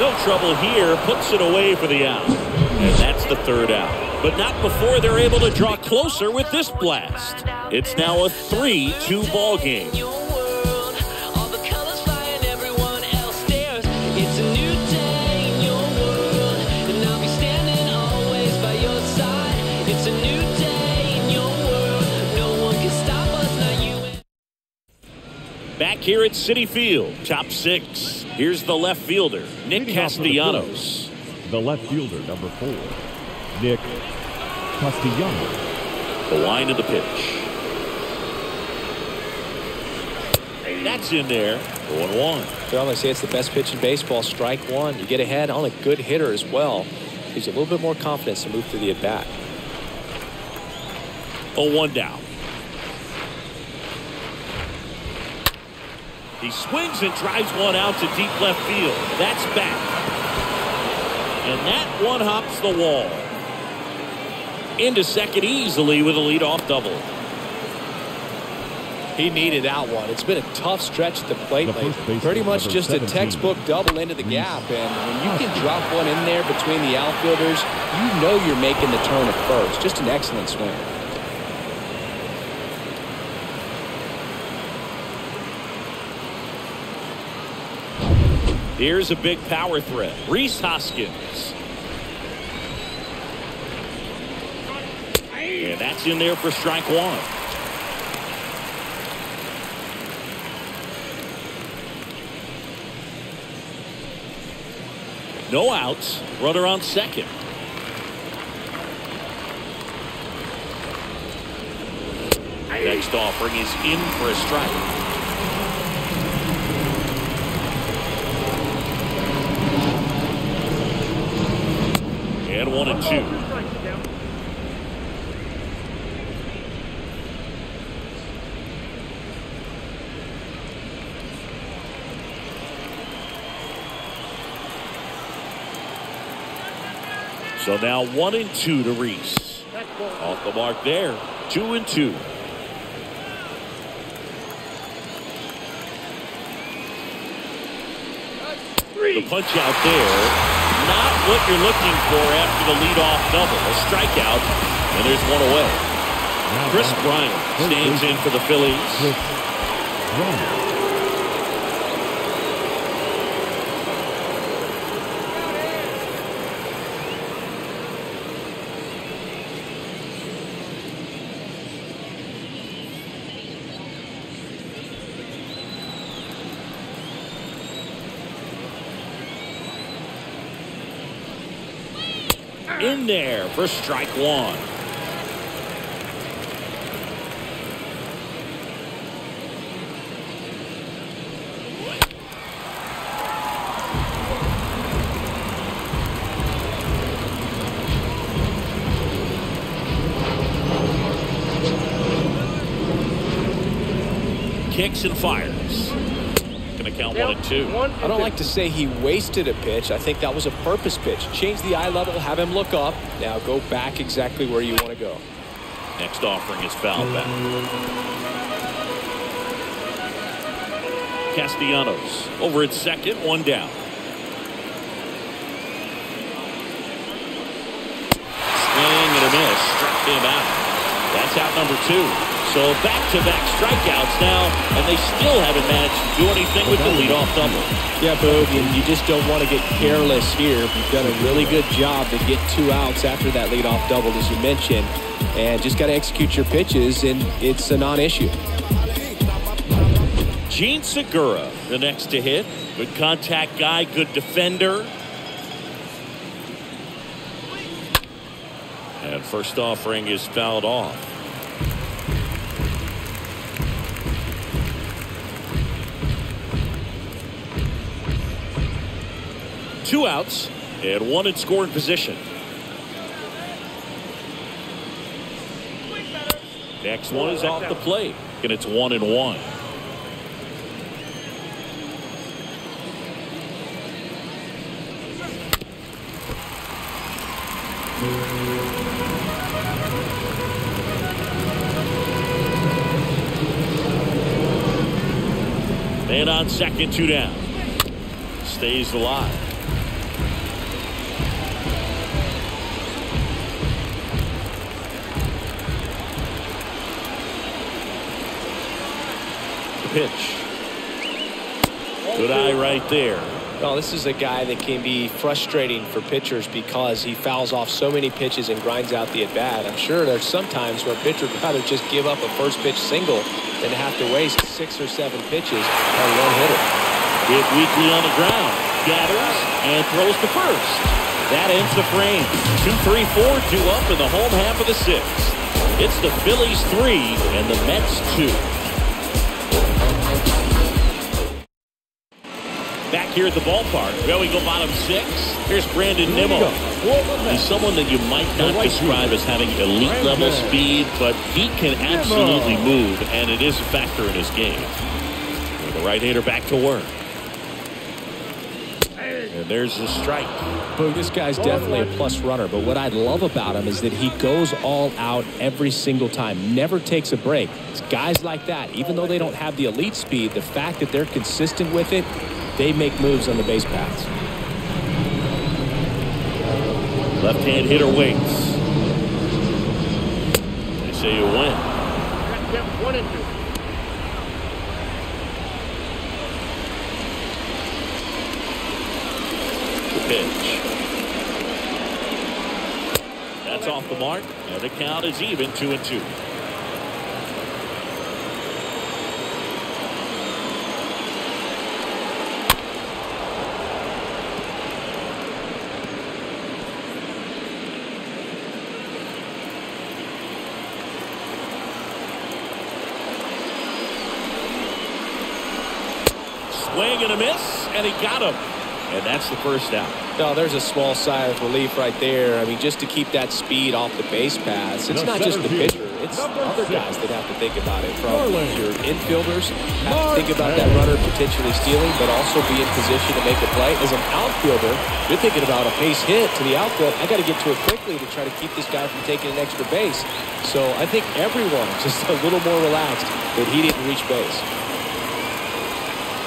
No trouble here, puts it away for the out. And that's the third out. But not before they're able to draw closer with this blast. It's now a 3-2 ball game. Back here at Citi Field, top six. Here's the left fielder, Nick Leading off for the Castellanos. The left fielder, number four, Nick Castellanos. The line of the pitch. That's in there, One one. Well, I say it's the best pitch in baseball. Strike one. You get ahead on a good hitter as well. Gives you a little bit more confidence to move through the at bat. 0-1 down. He swings and drives one out to deep left field. That's back. And that one hops the wall. Into second easily with a leadoff double. He needed that one. It's been a tough stretch at the plate lately. Pretty much just a textbook double into the gap. And when you can drop one in there between the outfielders, you know you're making the turn at first. Just an excellent swing. Here's a big power threat. Rhys Hoskins. And that's in there for strike one. No outs. Runner on second. Next offering is in for a strike. And one and two. So now one and two to Rhys. Off the mark there. Two and two. The punch out there. Not what you're looking for after the leadoff double. A strikeout, and there's one away. Chris. Bryant stands in for the Phillies. Kris Bryant. In there for strike one. kicks and fires. Gonna one and two. I don't like to say he wasted a pitch. I think that was a purpose pitch. Change the eye level, have him look up. Now go back exactly where you want to go. Next offering is foul back. Castellanos over at second, one down. Swing and a miss. Struck him out. That's out number two. So back-to-back strikeouts now, and they still haven't managed to do anything with the leadoff double. Yeah, Boog, and you just don't want to get careless here. You've done a really good job to get two outs after that leadoff double, as you mentioned, and just got to execute your pitches, and it's a non-issue. Jean Segura, the next to hit. Good contact guy, good defender. And first offering is fouled off. Two outs and one in scoring position. Next one is off the plate, and it's one and one. Man on second, two down. Stays alive. Pitch. Good eye right there. Well, this is a guy that can be frustrating for pitchers because he fouls off so many pitches and grinds out the at-bat. I'm sure there's some times where a pitcher would rather just give up a first pitch single than have to waste six or seven pitches on one hitter. Hit weakly on the ground. Gathers and throws to first. That ends the frame. Two, three, four, two up in the home half of the sixth. It's the Phillies three and the Mets two. Back here at the ballpark. Well, we go bottom six. Here's Brandon Nimmo. He's someone that you might not describe as having elite level speed, but he can absolutely move, and it is a factor in his game. The right-hander back to work. And there's the strike. Boog, this guy's definitely a plus runner, but what I love about him is that he goes all out every single time, never takes a break. It's guys like that, even though they don't have the elite speed, the fact that they're consistent with it, they make moves on the base paths. Left-hand hitter waits. They say you win. The pitch. That's off the mark, and the count is even, two and two. Swing and a miss, and he got him. And that's the first out. No, there's a small sigh of relief right there. I mean, just to keep that speed off the base paths. It's The not just the pitcher. It's other six. guys that have to think about it. From Marlin. your infielders, have to think about that runner potentially stealing, but also be in position to make a play. As an outfielder, you're thinking about a base hit to the outfield. I got to get to it quickly to try to keep this guy from taking an extra base. So I think everyone just a little more relaxed that he didn't reach base.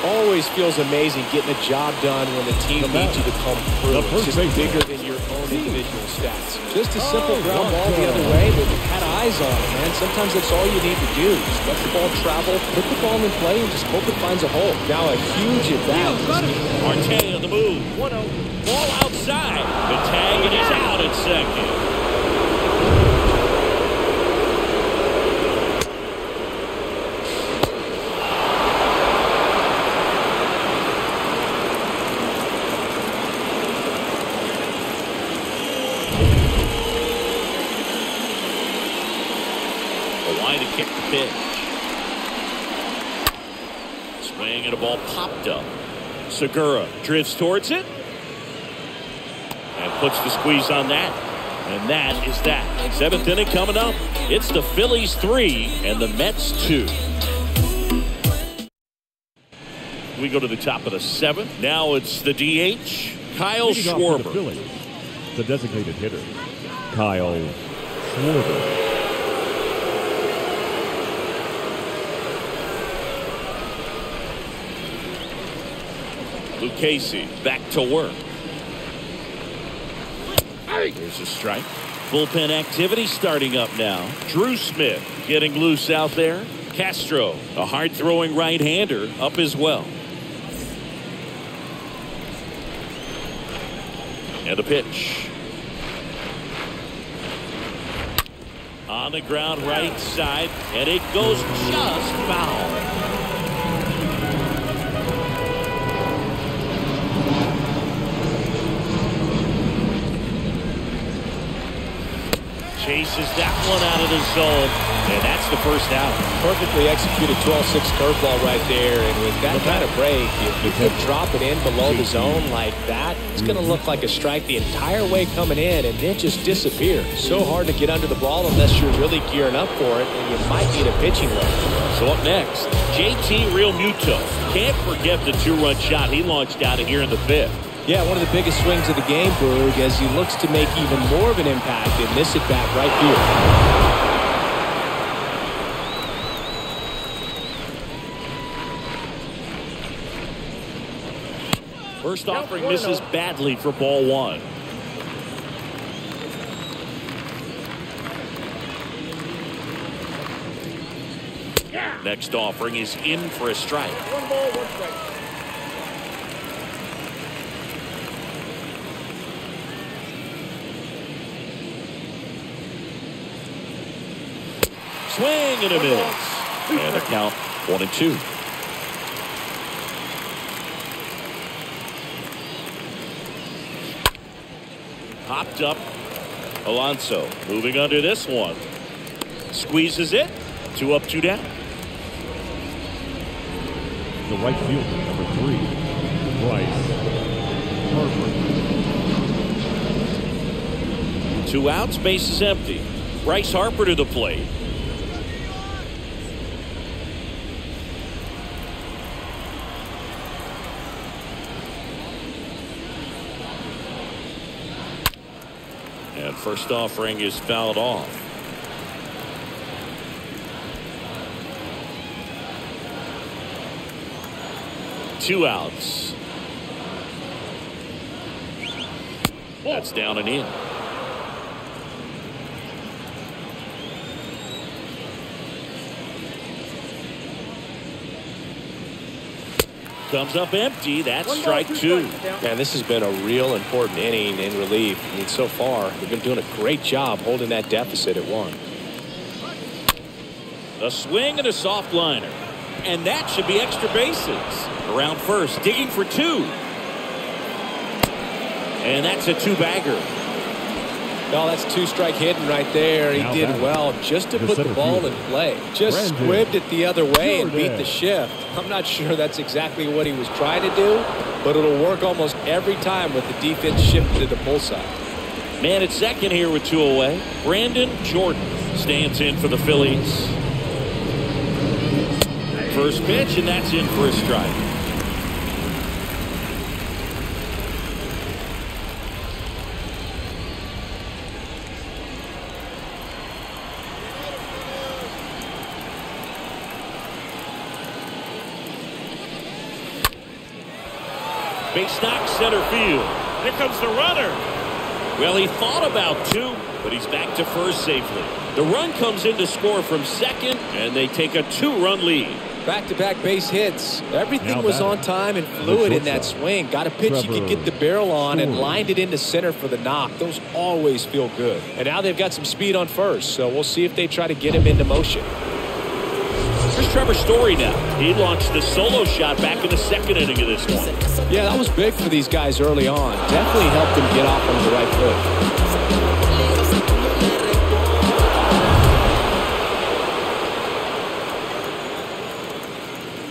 Always feels amazing getting a job done when the team needs you to come through. The first It's just bigger than your own individual stats. Just a oh, simple ground ball the other way, but you've had eyes on it, man. Sometimes that's all you need to do. Just let the ball travel, put the ball in play, and just hope it finds a hole. Now a huge at bat. Marte on the move. 1-0. Ball outside. The tag, and he's out at second. Hawaii to kick the pitch. Swing and a up. Segura drifts towards it and puts the squeeze on that. And that is that. Seventh inning coming up. It's the Phillies three and the Mets two. We go to the top of the seventh. Now it's the DH, Kyle for the Schwarber. Phillies, the designated hitter, Kyle Schwarber. Casey back to work. There's a strike. Bullpen activity starting up now. Drew Smith getting loose out there. Castro, a hard throwing right hander, up as well. And a pitch. On the ground right side, and it goes just foul. Chases that one out of the zone, and that's the first out. Perfectly executed 12-6 curveball right there, and with that kind of break, if you could drop it in below the zone like that, it's going to mm-hmm. look like a strike the entire way coming in, and then just disappear. So hard to get under the ball unless you're really gearing up for it, and you might need a pitching load. So up next, JT Realmuto. Can't forget the two-run shot he launched out of here in the fifth. Yeah, one of the biggest swings of the game, Boog, as he looks to make even more of an impact in this at-bat right here. First offering misses badly for ball one. Next offering is in for a strike. One ball, one strike. Swing and a miss. And the count one and two. Popped up. Alonso moving under this one. Squeezes it. Two up, two down. The right fielder, number three, Bryce Harper. Two outs, bases empty. Bryce Harper to the plate. First offering is fouled off. Two outs. That's down and in. Comes up empty. That's strike two two. Man, this has been a real important inning in relief. I mean, so far, they've been doing a great job holding that deficit at one. A swing and a soft liner. And that should be extra bases. Around first, digging for two. And that's a two bagger. No, that's two strike hitting right there. He Now did that- well just to the put the center ball in play. Just Brandon squibbed it the other way and beat Jordan. the shift. I'm not sure that's exactly what he was trying to do, but it'll work almost every time with the defense shifted to the pull side. Man at second here with two away. Brandon Jordan stands in for the Phillies. First pitch, and that's in for a strike. Base knock center field. Here comes the runner. Well, he thought about two, but he's back to first safely. The run comes in to score from second, and they take a two-run lead. Back-to-back base hits. Everything Now was batting. on time and fluid in that swing. Got a pitch you could get the barrel on and lined it into center for the knock. Those always feel good. And now they've got some speed on first, so we'll see if they try to get him into motion. Here's Trevor Story now. He launched a solo shot back in the second inning of this one. Yeah, that was big for these guys early on. Definitely helped them get off on the right foot.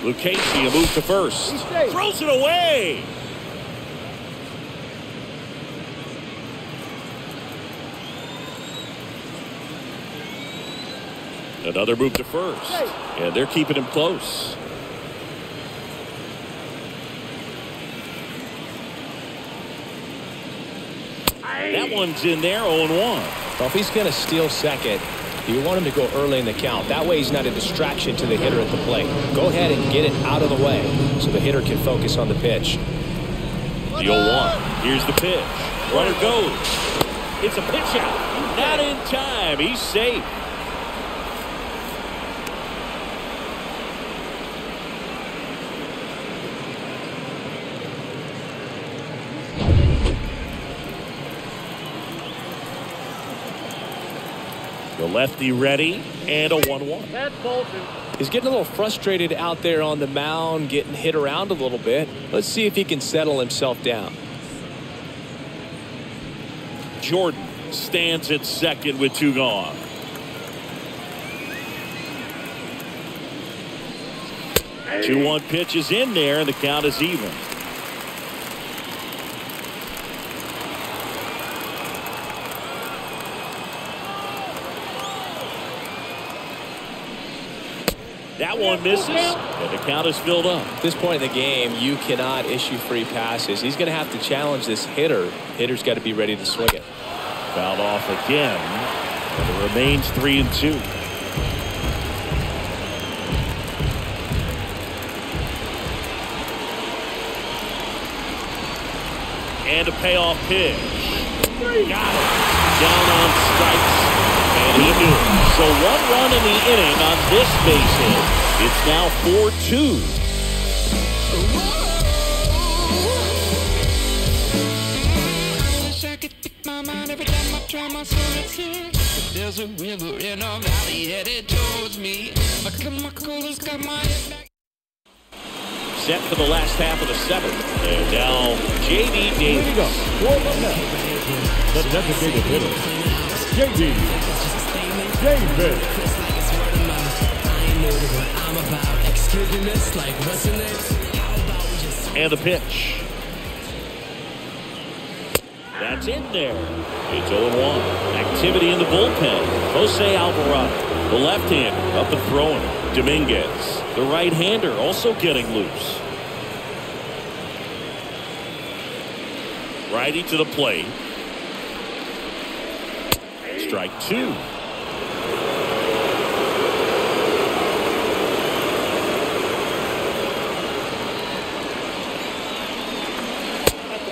Lucchesi a move to first. stays. Throws it away. Another move to first. And they're keeping him close. That one's in there, 0-1. Well, if he's going to steal second, you want him to go early in the count. That way he's not a distraction to the hitter at the plate. Go ahead and get it out of the way so the hitter can focus on the pitch. The 0-1. Here's the pitch. Runner goes. It's a pitch out. Not in time. He's safe. Lefty ready and a 1-1. That's Bolton. He's getting a little frustrated out there on the mound, getting hit around a little bit. Let's see if he can settle himself down. Jordan stands at second with two gone. Two one pitch is in there and the count is even. That one misses and the count is filled up. At this point in the game, you cannot issue free passes. He's going to have to challenge this hitter. Hitter's got to be ready to swing it. Fouled off again. And it remains three and two. And a payoff pitch. Got it. Down on strikes. And he knew it. So one run in the inning on this base hit. It's now 4-2. There's a river in a valley headed towards me. I got my coolers, got my head back. Set for the last half of the seventh. And now J.D. Davis. Leading up for the Mets, the designated hitter, J.D. Davis. I'm about. Excuse me, miss, like what's your name? How about we just And the pitch. That's in there. It's 0-1. Activity in the bullpen. Jose Alvarado. The left-hander up and throwing. Dominguez. The right-hander also getting loose. Righty to the plate. Strike two.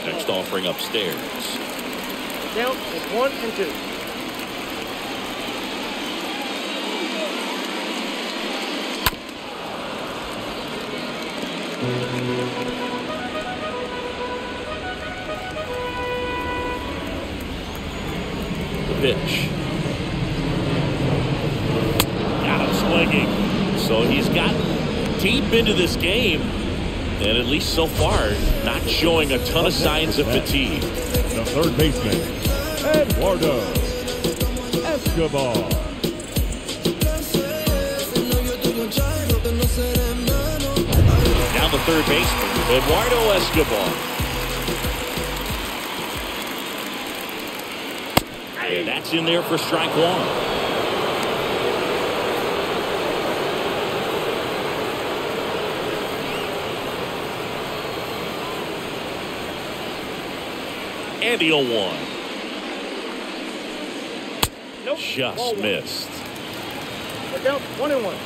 Next offering upstairs. Count is one and two. The pitch. Got him swinging. So he's gotten deep into this game. And at least so far, not showing a ton of signs of fatigue. The third baseman, Eduardo Escobar. Now the third baseman, Eduardo Escobar. And that's in there for strike one. And the 0-1. Nope. Just Ball missed. Look out, one and one.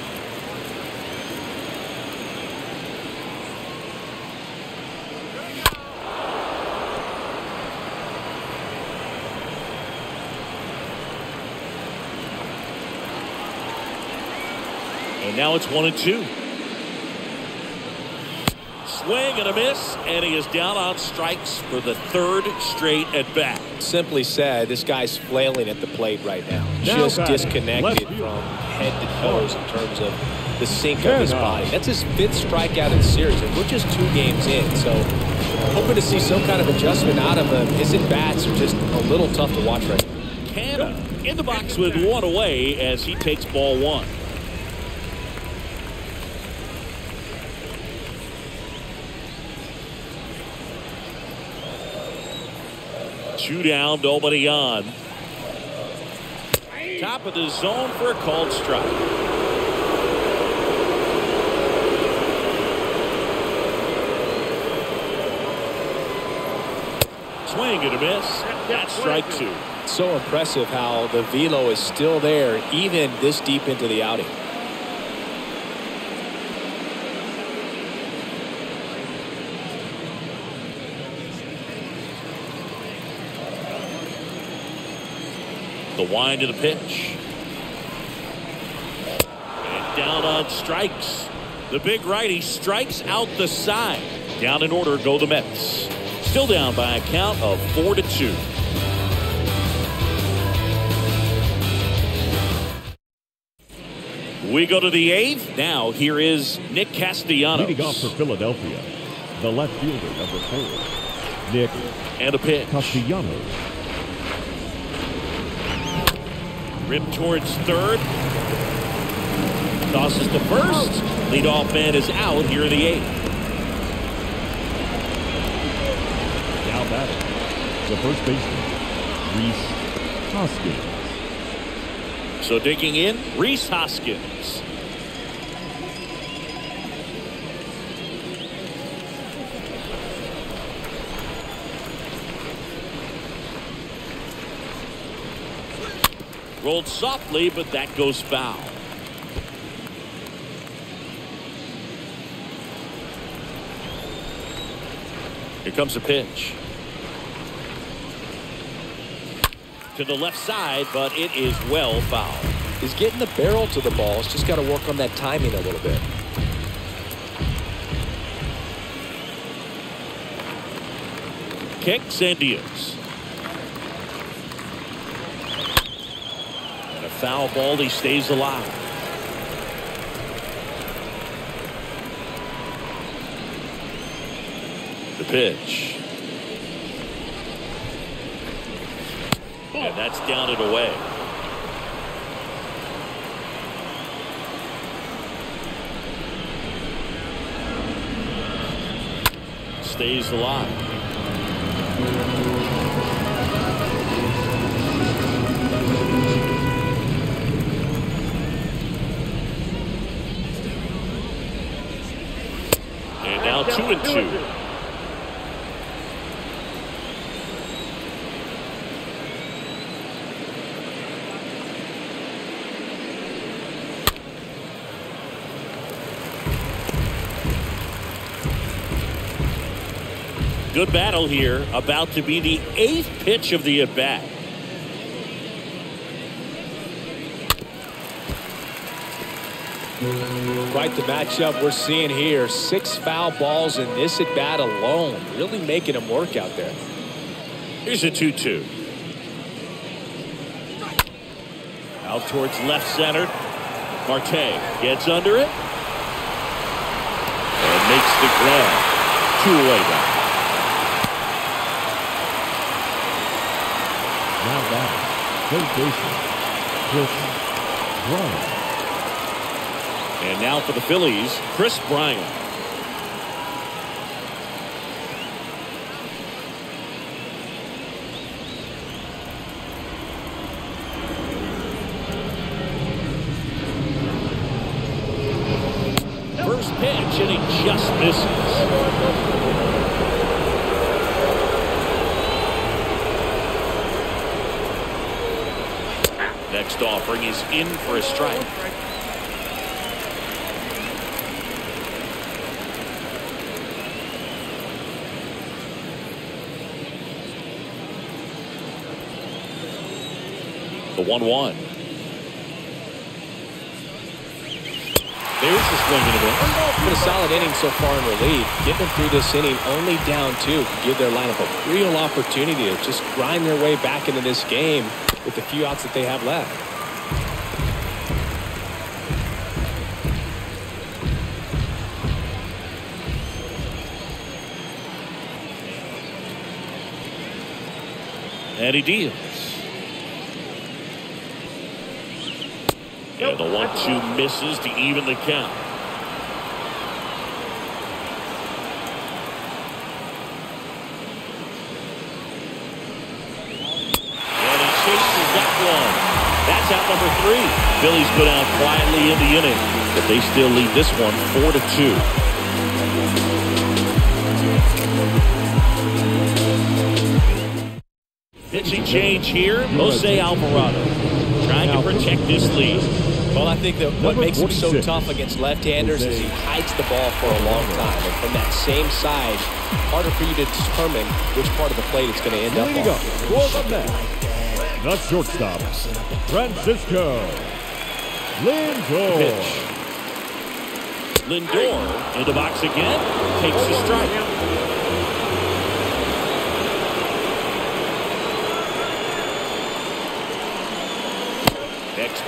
And now it's one and two. Swing and a miss, and he is down on strikes for the third straight at bat. Simply said, this guy's flailing at the plate right now. Now Just batting, disconnected from head to toes in terms of the sync of his body. That's his fifth strikeout in the series, and we're just two games in. So hoping to see some kind of adjustment out of him. His at-bats are just a little tough to watch right now. Canha in the box with one away as he takes ball one. Two down, nobody on. Top of the zone for a called strike. Swing and a miss. That's strike two. So impressive how the velo is still there even this deep into the outing. The wind to the pitch. And down on strikes. The big righty strikes out the side. Down in order go the Mets. Still down by a count of four to two. We go to the eighth. Now here is Nick Castellanos. Leading off for Philadelphia, the left fielder, number four, Nick and a pitch. Castellanos. Rip towards third. Tosses to first. Leadoff man is out here in the eighth. Now batting, the first baseman, Rhys Hoskins. So digging in, Rhys Hoskins. Rolled softly, but that goes foul. Here comes a pitch. To the left side, but it is well fouled. He's getting the barrel to the ball. He's just got to work on that timing a little bit. Kicks and deals. And a foul ball, he stays alive. The pitch. And that's down and away. Stays alive. Now two and two. Good battle here. About to be the eighth pitch of the at bat. Right the matchup we're seeing here. Six foul balls in this at bat alone. Really making him work out there. Here's a 2 2. Out towards left center. Marte gets under it. And makes the grab. Two away now. Now batting, third baseman, Kris Bryant. Now for the Phillies, Kris Bryant. First pitch, and he just misses. Next offering is in for a strike. The 1 1. There's the swing and a miss. Been a solid inning so far in relief. Getting through this inning only down two can give their lineup a real opportunity to just grind their way back into this game with the few outs that they have left. And he deals. One-two misses to even the count. Out number three. Phillies go down quietly in the inning, but they still lead this one four to two. Jersey change here. Jose Alvarado trying to protect this lead. Well, I think that what Number makes him so tough against left-handers is he hides the ball for a long time. And from that same side, harder for you to determine which part of the plate it's going to end up Leading on. up for the Mets, the shortstop, Francisco Lindor. Pitch. Lindor in the box again. Takes the strike.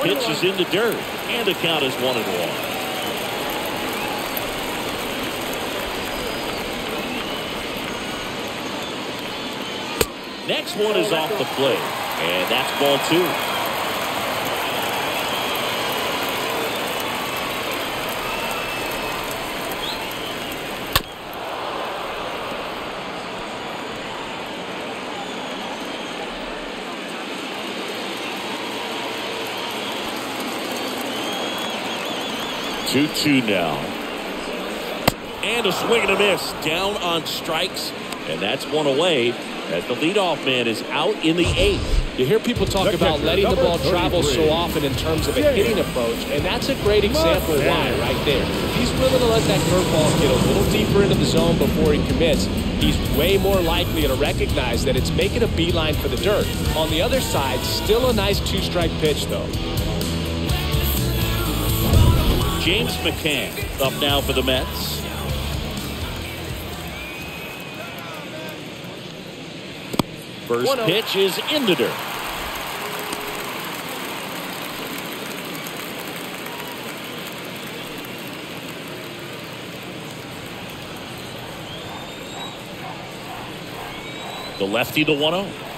Next pitch is in the dirt. And the count is one and one. Next one is off the plate. And that's ball two. Two two now. And a swing and a miss down on strikes. And that's one away as the leadoff man is out in the eighth. You hear people talk The about letting the ball travel so often in terms of a hitting approach, and that's a great example of why right there. He's willing to let that curveball get a little deeper into the zone before he commits, he's way more likely to recognize that it's making a beeline for the dirt. On the other side, still a nice two-strike pitch, though. James McCann up now for the Mets. First oh. pitch is in the dirt. The lefty, the 1 0.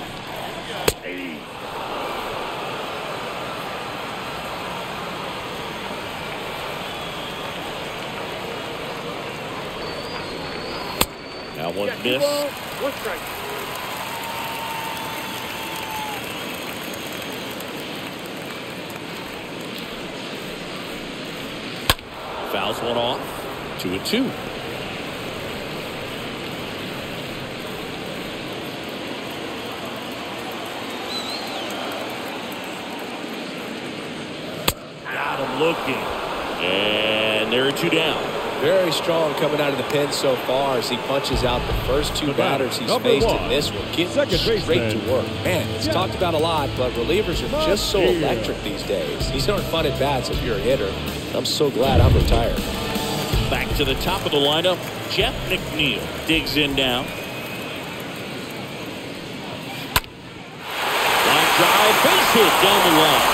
One Yeah, miss. balls, one strike. Fouls one off. Two and two. Got him looking. And there are two down. Very strong coming out of the pen so far as he punches out the first two The batters he's number faced one, in this one. Getting second straight baseman, to work. Man, it's Jeff talked about a lot, but relievers are just so Mustang. electric these days. These aren't fun at bats if you're a hitter. I'm so glad I'm retired. Back to the top of the lineup. Jeff McNeil digs in now. Line drive, base hit down the line.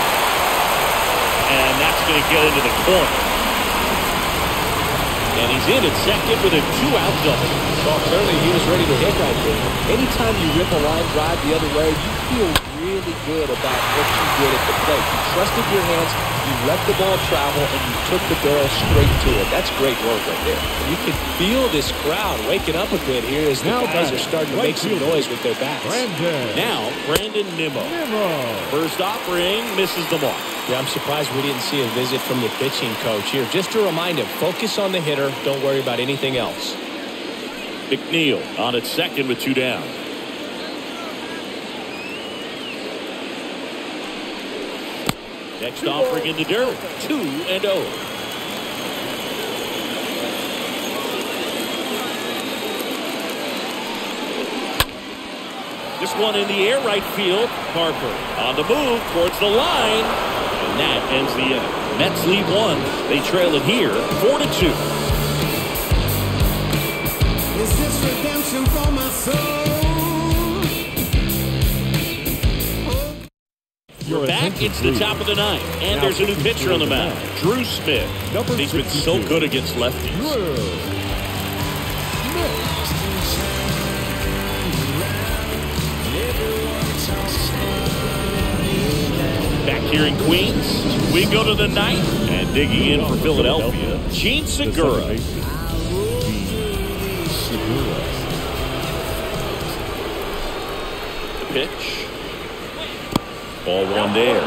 And that's going to get into the corner. And he's in at second with a two-out double. Well, clearly he was ready to hit right there. Anytime you rip a line drive the other way, you feel really good about what you did at the plate. You trusted your hands, you let the ball travel, and you took the barrel straight to it. That's great work right there. You can feel this crowd waking up a bit here as the Now guys are starting to right make some noise with their bats. Brandon Now, Brandon Nimmo. Nimmo. First offering misses the mark. Yeah, I'm surprised we didn't see a visit from the pitching coach here. Just to remind him, focus on the hitter. Don't worry about anything else. McNeil on at second with two down. Next offering in the dirt. Oh. Two and oh. This one in the air right field. Harper on the move towards the line. And that ends the inning. Mets lead one. They trail it here, four to two. Is this redemption for my soul? Your Back, it's the top of the ninth, and Now there's a new pitcher on the mound, Drew Smith. He's been so good against lefties. Here in Queens, we go to the ninth, and digging in for Philadelphia, Jean Segura. The pitch. Ball one there.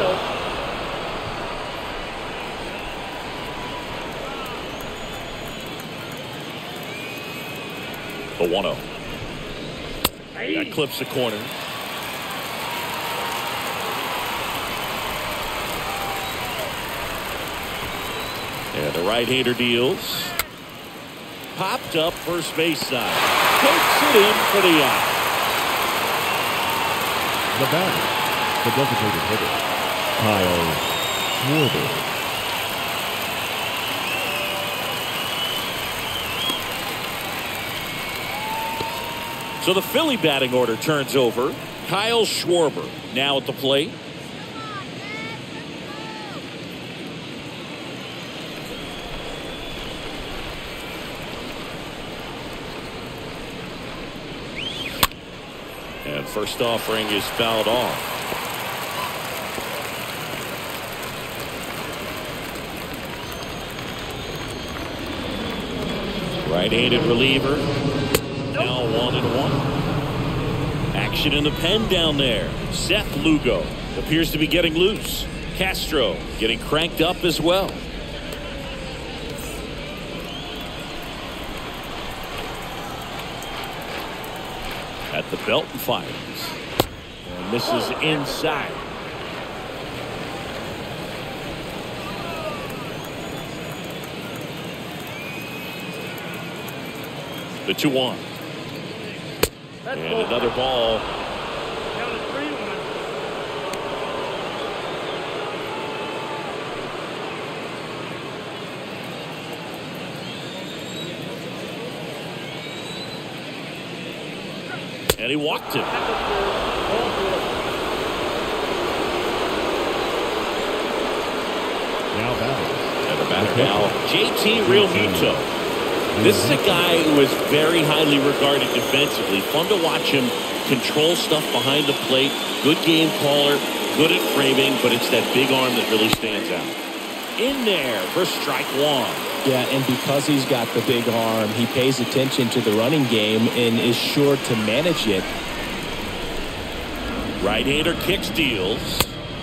The 1 0. That clips the corner. And the right-hander deals. Popped up first base side. Takes it in for the out. The batter, the designated hitter, Kyle Schwarber. So the Philly batting order turns over. Kyle Schwarber now at the plate. And first offering is fouled off. Right-handed reliever. Now one and one. Action in the pen down there. Seth Lugo appears to be getting loose. Castro getting cranked up as well. At the belt and fires. And this is inside. The 2 1. And another ball. And he walked him. Now batting. And the batter now, JT Realmuto. This is a mm-hmm. guy who is very highly regarded defensively. Fun to watch him control stuff behind the plate. Good game caller, good at framing, but it's that big arm that really stands out. In there for strike one. Yeah, and because he's got the big arm, he pays attention to the running game and is sure to manage it. Right-hander kicks deals.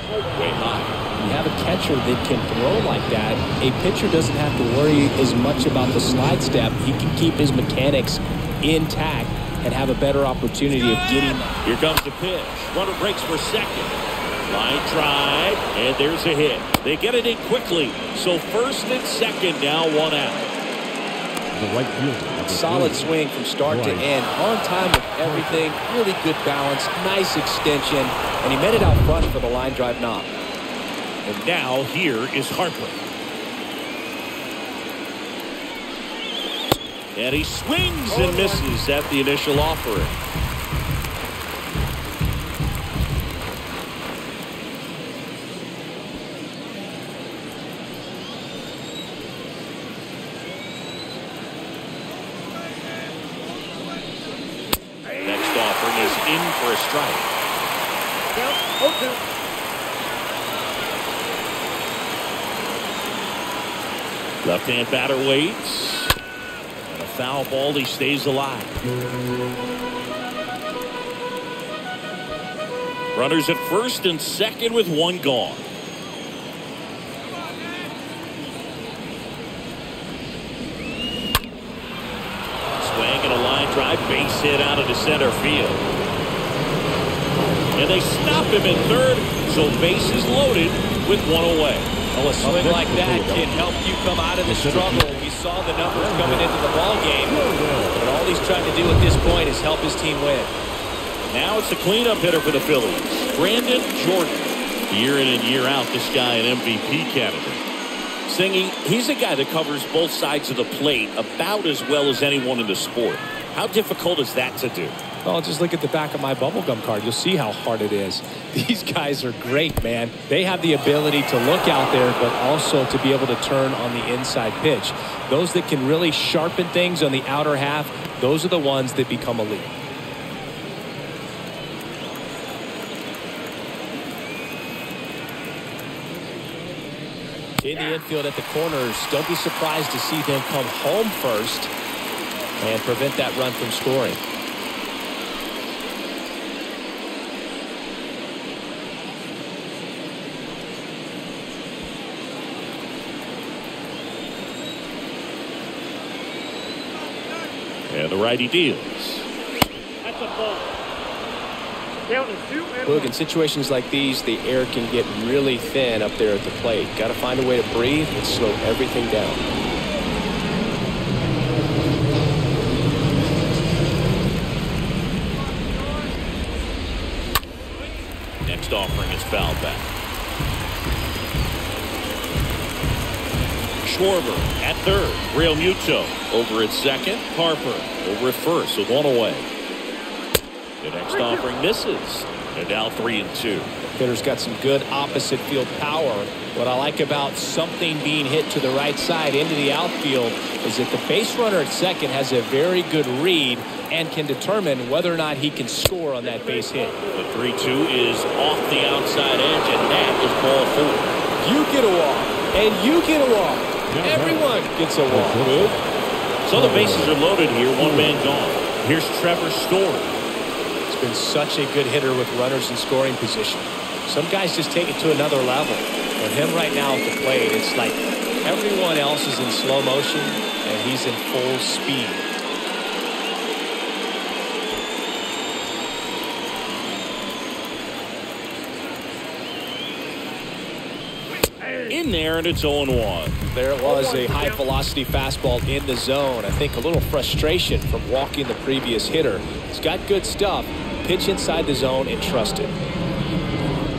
Way high. Uh, you have a catcher that can throw like that. A pitcher doesn't have to worry as much about the slide step. He can keep his mechanics intact and have a better opportunity of getting. Here comes the pitch. Runner breaks for second. Line drive, and there's a hit. They get it in quickly. So first and second now one out. The right fielder. number Solid three. swing from start to end. On time with everything. Really good balance. Nice extension. And he met it out front for the line drive knock. And now here is Harper. And he swings and misses at the initial offering. Next offering is in for a strike. Down. Oh, two. Left-hand batter waits. And a foul ball, he stays alive. Runners at first and second with one gone. Swing and a line drive, base hit out of the center field. And they stop him at third, so base is loaded with one away. Well, a swing like that can help you come out of the struggle. We saw the numbers coming into the ball game, but all he's trying to do at this point is help his team win. Now it's a cleanup hitter for the Phillies. Brandon Jordan. Year in and year out, this guy an MVP candidate. Singy, he's a guy that covers both sides of the plate about as well as anyone in the sport. How difficult is that to do? Well, just look at the back of my bubblegum card. You'll see how hard it is. These guys are great, man. They have the ability to look out there, but also to be able to turn on the inside pitch. Those that can really sharpen things on the outer half, those are the ones that become elite. In the infield at the corners, don't be surprised to see them come home first and prevent that run from scoring. Righty deals. That's a ball. Count is two and Look, one. in situations like these, the air can get really thin up there at the plate. Got to find a way to breathe and slow everything down. Next offering is foul back. Schwarber at third. Realmuto over at second. Harper over at first with one away. The next offering misses. They're down three and two. Hitter's got some good opposite field power. What I like about something being hit to the right side into the outfield is that the base runner at second has a very good read and can determine whether or not he can score on that base hit. The 3 2 is off the outside edge, and that is ball four. You get a walk, and you get a walk. Everyone gets a walk. So the oh, bases are loaded here, one hmm. man gone. Here's Trevor Story. He's been such a good hitter with runners in scoring position. Some guys just take it to another level. For him right now at the plate, it's like everyone else is in slow motion and he's in full speed. In there, and it's 0 1. There it was, a high velocity fastball in the zone. I think a little frustration from walking the previous hitter. He's got good stuff. Pitch inside the zone and trust it.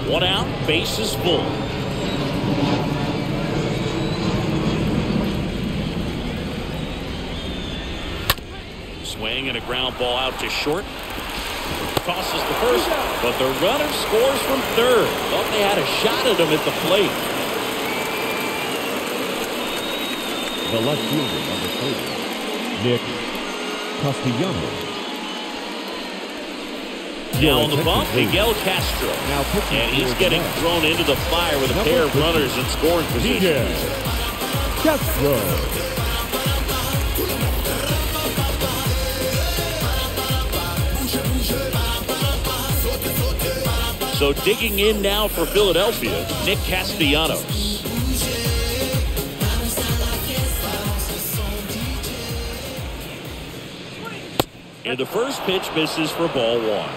One out, bases full. Swing and a ground ball out to short. Tosses the first, but the runner scores from third. Thought they had a shot at him at the plate. The left fielder, number 30, Nick Castellanos. Now on the bump, Miguel Castro. Now And he's getting the thrown into the fire with a Number pair of 50, runners in scoring position. Castro. So digging in now for Philadelphia, Nick Castellanos. and the first pitch misses for ball one.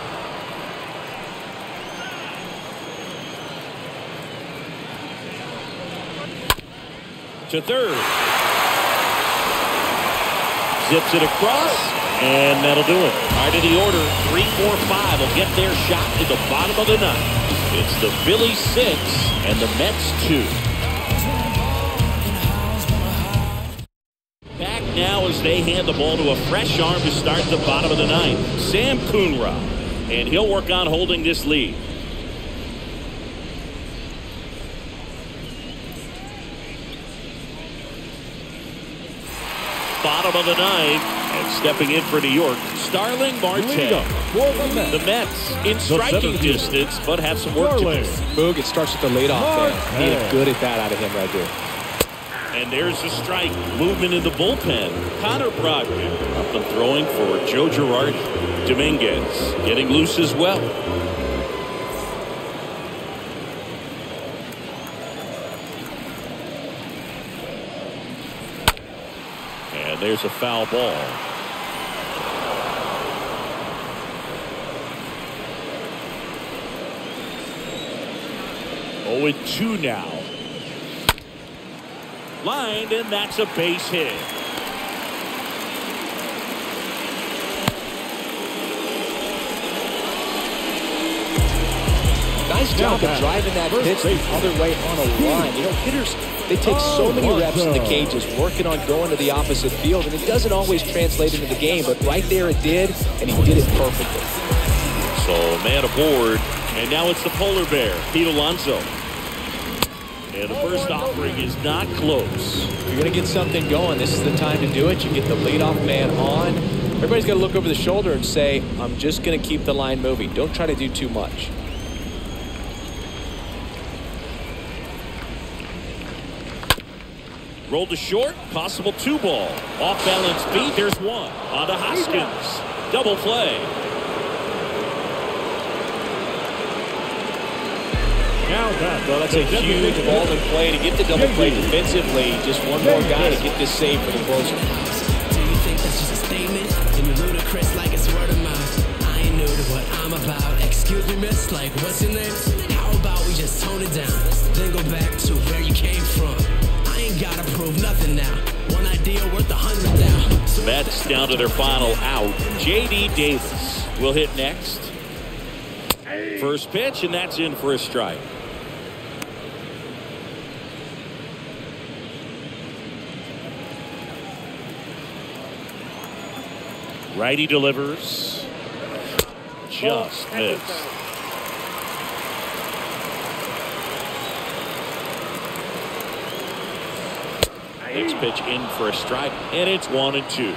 To third. Zips it across, and that'll do it. Right to the order, 3-4-5 will get their shot to the bottom of the ninth. It's the Phillies 6 and the Mets 2. Now as they hand the ball to a fresh arm to start the bottom of the ninth. Sam Coonrod. And he'll work on holding this lead. Bottom of the ninth. And stepping in for New York, Starling Marte. For the Mets. The Mets in striking distance, but have some work to do. Boog, it starts with the leadoff man. Need a good at bat out of him right there. And there's a strike. Movement in the bullpen. Connor Brogdon up and throwing for Joe Girardi. Dominguez getting loose as well. And there's a foul ball. Oh, and two now. Lined, and that's a base hit. Nice job of driving that first pitch the base. other way on a line. You know, hitters, they take so Oh, many what reps in the the- cages working on going to the opposite field, and it doesn't always translate into the game, but right there it did, and he did it perfectly. So man aboard, and now it's the polar bear, Pete Alonso. And the first offering is not close. If you're going to get something going, this is the time to do it. You get the leadoff man on. Everybody's got to look over the shoulder and say, I'm just going to keep the line moving. Don't try to do too much. Rolled to short, possible two ball. Off balance beat, there's one. On to Hoskins. Double play. Now back. Well, that's a huge ball in play to get the double play defensively. Just one more guy to get this save for the closer. Do you think that's just a statement? Then you're ludicrous like it's word of mouth. I ain't new to what I'm about. Excuse Excuse me, miss, like, what's your name? How about we just tone it down? Then go back to where you came from. I ain't gotta prove nothing now. One idea worth a hundred now. Mets down to their final out. J.D. Davis will hit next. First pitch, and that's in for a strike. Righty delivers. Just missed. Next pitch in for a strike, and it's one and two.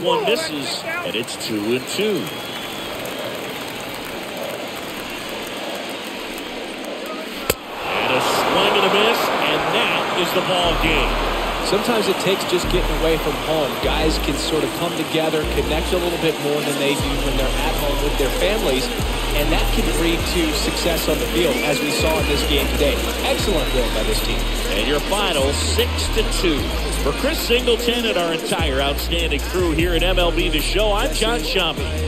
One misses, and it's two and two. And a swing and a miss, and that is the ball game. Sometimes it takes just getting away from home. Guys can sort of come together, connect a little bit more than they do when they're at home with their families, and that can lead to success on the field, as we saw in this game today. Excellent win by this team. And your final six to two. For Chris Singleton and our entire outstanding crew here at MLB The Show, I'm John Sciambi.